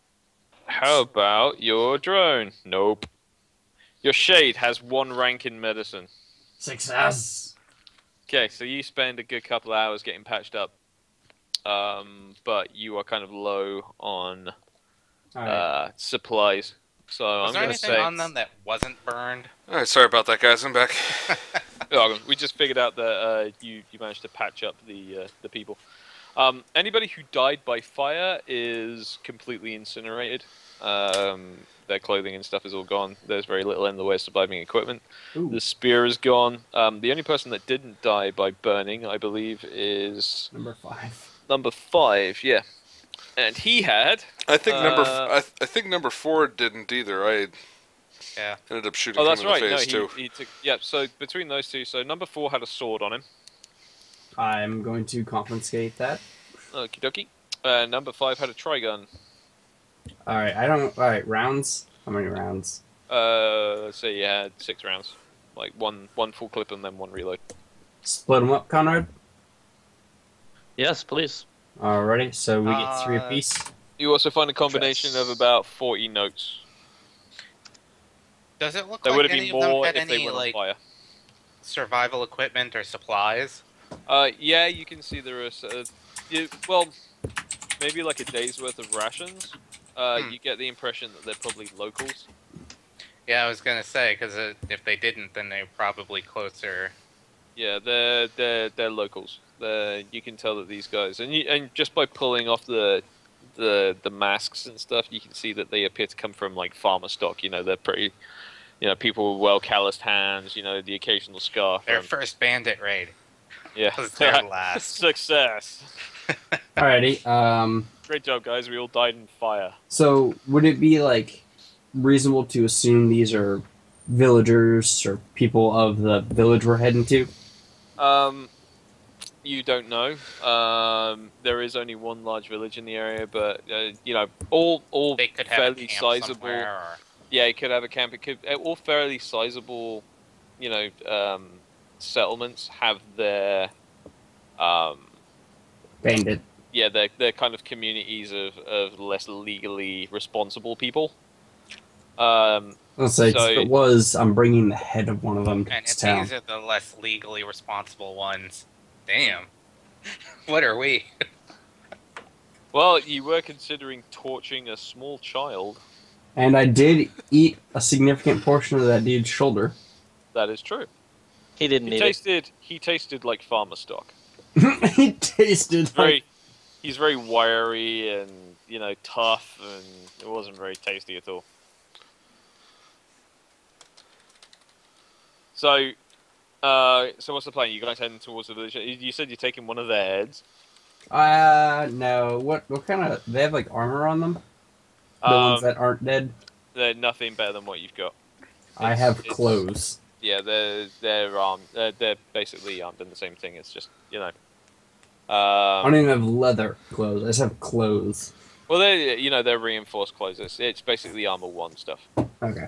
[SPEAKER 1] How about your drone? Nope. Your shade has one rank in medicine.
[SPEAKER 2] Success.
[SPEAKER 1] Okay, so you spend a good couple of hours getting patched up, um, but you are kind of low on
[SPEAKER 2] All right.
[SPEAKER 1] uh, supplies. So
[SPEAKER 6] Was
[SPEAKER 1] I'm
[SPEAKER 6] there
[SPEAKER 1] gonna
[SPEAKER 6] anything
[SPEAKER 1] say
[SPEAKER 6] on them that wasn't burned?
[SPEAKER 5] All right, sorry about that, guys. I'm back. [laughs] [laughs]
[SPEAKER 1] Oh, we just figured out that uh, you you managed to patch up the uh, the people. Um, anybody who died by fire is completely incinerated. Um, their clothing and stuff is all gone. There's very little in the way of surviving equipment.
[SPEAKER 2] Ooh.
[SPEAKER 1] The spear is gone. Um, the only person that didn't die by burning, I believe, is
[SPEAKER 2] Number five.
[SPEAKER 1] number five. Yeah, and he had.
[SPEAKER 5] I think number
[SPEAKER 1] Uh,
[SPEAKER 5] I, th- I think number four didn't either. I
[SPEAKER 6] Yeah.
[SPEAKER 5] ended up shooting
[SPEAKER 1] Oh,
[SPEAKER 5] him in
[SPEAKER 1] right.
[SPEAKER 5] the
[SPEAKER 1] No,
[SPEAKER 5] face
[SPEAKER 1] he,
[SPEAKER 5] too.
[SPEAKER 1] he took. Yeah. So between those two, so number four had a sword on him.
[SPEAKER 2] I'm going to confiscate that.
[SPEAKER 1] Okie dokie. Uh, number five had a trigun.
[SPEAKER 2] All right. I don't. All right. Rounds. How many rounds?
[SPEAKER 1] Uh, let's say you had six rounds, like one one full clip and then one reload.
[SPEAKER 2] Split them up, Conrad.
[SPEAKER 4] Yes, please.
[SPEAKER 2] Alrighty. So we get three
[SPEAKER 6] Uh,
[SPEAKER 2] apiece.
[SPEAKER 1] You also find a combination
[SPEAKER 2] Chess.
[SPEAKER 1] of about forty notes.
[SPEAKER 6] Does it look
[SPEAKER 1] There
[SPEAKER 6] like
[SPEAKER 1] would have
[SPEAKER 6] any
[SPEAKER 1] been more if they
[SPEAKER 6] any
[SPEAKER 1] were on
[SPEAKER 6] like
[SPEAKER 1] fire.
[SPEAKER 6] survival equipment or supplies?
[SPEAKER 1] Uh, yeah, you can see there is. Uh, you, well, maybe like a day's worth of rations. Uh,
[SPEAKER 6] Hmm.
[SPEAKER 1] You get the impression that they're probably locals.
[SPEAKER 6] Yeah, I was gonna say because if they didn't, then they're probably closer.
[SPEAKER 1] Yeah, they're they're they're locals. They're, you can tell that these guys, and you, and just by pulling off the the the masks and stuff, you can see that they appear to come from like farmer stock. You know, they're pretty, you know, people with well calloused hands. You know, the occasional scar.
[SPEAKER 6] Their
[SPEAKER 1] From,
[SPEAKER 6] first bandit raid
[SPEAKER 1] yeah, [laughs]
[SPEAKER 6] was their [laughs] last.
[SPEAKER 1] success. [laughs]
[SPEAKER 2] Alrighty. Um.
[SPEAKER 1] Great job, guys. We all died in fire.
[SPEAKER 2] So would it be like reasonable to assume these are villagers or people of the village we're heading to?
[SPEAKER 1] Um, you don't know. Um, there is only one large village in the area, but uh, you know, all all
[SPEAKER 6] They could have
[SPEAKER 1] fairly sizable.
[SPEAKER 6] Or...
[SPEAKER 1] Yeah, it could have a camp. It could uh, all fairly sizable, you know, um, settlements have their, um,
[SPEAKER 2] Bandit.
[SPEAKER 1] yeah, they're they're kind of communities of of less legally responsible people. Um,
[SPEAKER 2] Let's say
[SPEAKER 1] So-
[SPEAKER 2] if it was, I'm bringing the head of one of them
[SPEAKER 6] And
[SPEAKER 2] to town.
[SPEAKER 6] these are the less legally responsible ones, damn. [laughs] what are we? [laughs]
[SPEAKER 1] well, you were considering torching a small child.
[SPEAKER 2] And I did eat a significant portion of that dude's shoulder.
[SPEAKER 1] That is true.
[SPEAKER 4] He didn't
[SPEAKER 1] He
[SPEAKER 4] need it.
[SPEAKER 1] tasted he tasted like farmer stock. [laughs]
[SPEAKER 2] he tasted like
[SPEAKER 1] very he's very wiry and you know tough and it wasn't very tasty at all so uh so what's the plan you guys heading towards the village You- you said you're taking one of their heads
[SPEAKER 2] Uh, no. What what kind of? They have like armor on them. The
[SPEAKER 1] um,
[SPEAKER 2] ones that aren't dead.
[SPEAKER 1] they're nothing better than what you've got
[SPEAKER 2] I have clothes.
[SPEAKER 1] yeah they're they're armed they're, they're basically armed in the same thing it's just you know
[SPEAKER 2] I
[SPEAKER 1] um,
[SPEAKER 2] don't even have leather clothes. I just have clothes.
[SPEAKER 1] well they you know they're reinforced clothes it's, it's basically armor one stuff
[SPEAKER 2] Okay.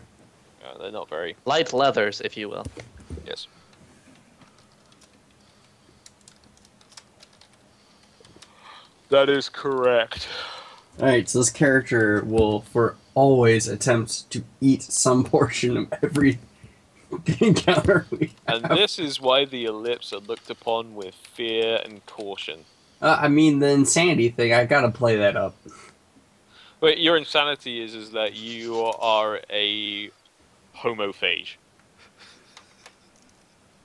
[SPEAKER 1] uh, they're not very
[SPEAKER 4] Light leathers, if you will.
[SPEAKER 1] Yes. That is correct.
[SPEAKER 2] All right. So this character will, for always, attempt to eat some portion of every [laughs] encounter we have.
[SPEAKER 1] And this is why the ellipse are looked upon with fear and caution.
[SPEAKER 2] Uh, I mean, the insanity thing, I gotta play that up.
[SPEAKER 1] But your insanity is is that you are a homophage.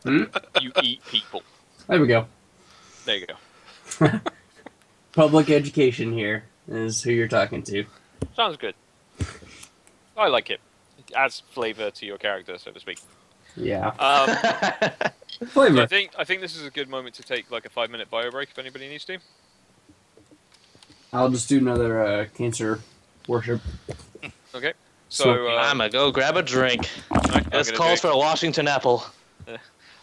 [SPEAKER 2] Hmm?
[SPEAKER 1] You eat people.
[SPEAKER 2] There we go.
[SPEAKER 1] There you go. [laughs]
[SPEAKER 2] Public education here is who you're talking to.
[SPEAKER 1] Sounds good. I like it. It adds flavor to your character, so to speak.
[SPEAKER 2] Yeah.
[SPEAKER 1] Um, [laughs] so I
[SPEAKER 2] Flavor.
[SPEAKER 1] think I think this is a good moment to take like a five minute bio break if anybody needs to.
[SPEAKER 2] I'll just do another uh, cancer worship.
[SPEAKER 1] Okay.
[SPEAKER 2] So-
[SPEAKER 1] So uh,
[SPEAKER 4] I'm gonna go grab a drink.
[SPEAKER 1] I'm
[SPEAKER 4] This calls
[SPEAKER 1] do-
[SPEAKER 4] for a Washington apple.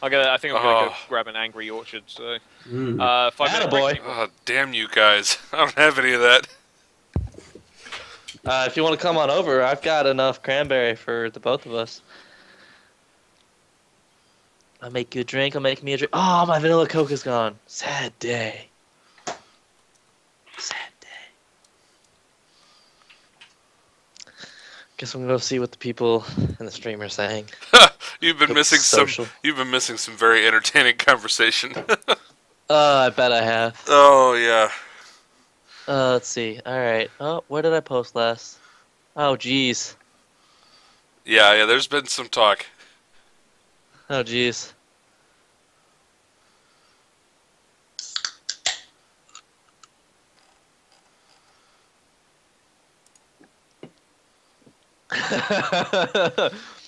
[SPEAKER 1] I'm gonna. I think I'm gonna go
[SPEAKER 5] Oh.
[SPEAKER 1] grab an angry orchard. So
[SPEAKER 2] Mm.
[SPEAKER 1] uh, five minute break.
[SPEAKER 4] Attaboy.
[SPEAKER 5] Oh, damn you guys! [laughs] I don't have any of that.
[SPEAKER 4] Uh, if you want to come on over, I've got enough cranberry for the both of us. I'll make you a drink. I'll make me a drink. Oh, my vanilla coke is gone. Sad day. Sad day. Guess I'm gonna go see what the people in the stream are saying. [laughs]
[SPEAKER 5] you've been missing
[SPEAKER 4] social.
[SPEAKER 5] some. You've been missing some very entertaining [laughs] conversation.
[SPEAKER 4] Uh, I bet I have.
[SPEAKER 5] oh yeah.
[SPEAKER 4] Uh, let's see. All right. Oh, where did I post last? Oh, jeez.
[SPEAKER 5] Yeah, yeah. There's been some talk.
[SPEAKER 4] Oh, jeez. [laughs]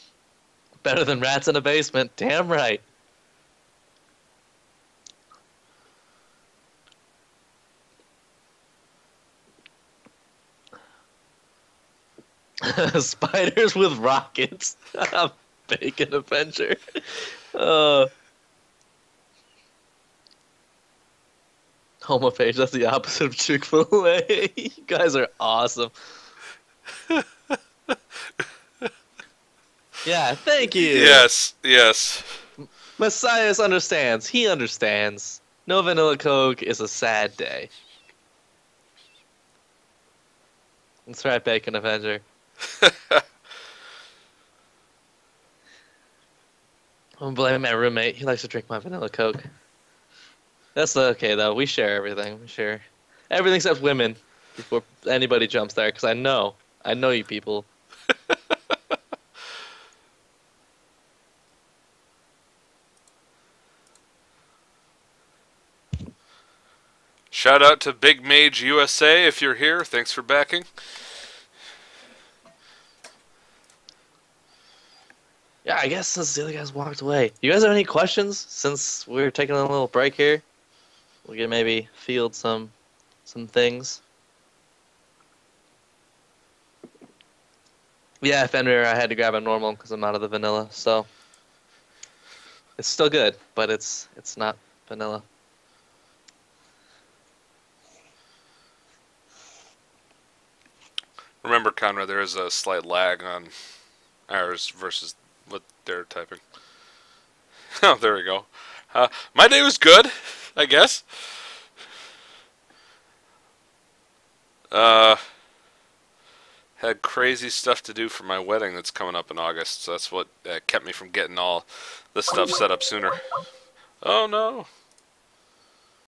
[SPEAKER 4] Better than rats in a basement. Damn right. [laughs] Spiders with rockets. [laughs] Bacon Avenger. Uh, Homophage, that's the opposite of Chick fil A. [laughs] you guys are awesome. Yeah, thank you.
[SPEAKER 5] Yes, yes.
[SPEAKER 4] Messias understands. He understands. No vanilla Coke is a sad day. That's right, Bacon Avenger. [laughs] I'm blaming my roommate. He likes to drink my vanilla Coke. That's okay though. We share everything. We share everything except women before anybody jumps there. Because I know, I know you people.
[SPEAKER 5] Shout out to Big Mage USA if you're here. Thanks for backing.
[SPEAKER 4] Yeah, I guess since the other guys walked away, you guys have any questions since we're taking a little break here? We can maybe field some, some things. Yeah, Fenrir, I had to grab a normal because I'm out of the vanilla, so it's still good, but it's it's not vanilla.
[SPEAKER 5] Remember, Conrad, there is a slight lag on ours versus what they're typing. [laughs] Oh, there we go. Uh, my day was good, I guess. Uh, had crazy stuff to do for my wedding that's coming up in August, so that's what uh, kept me from getting all this stuff set up sooner. Oh no.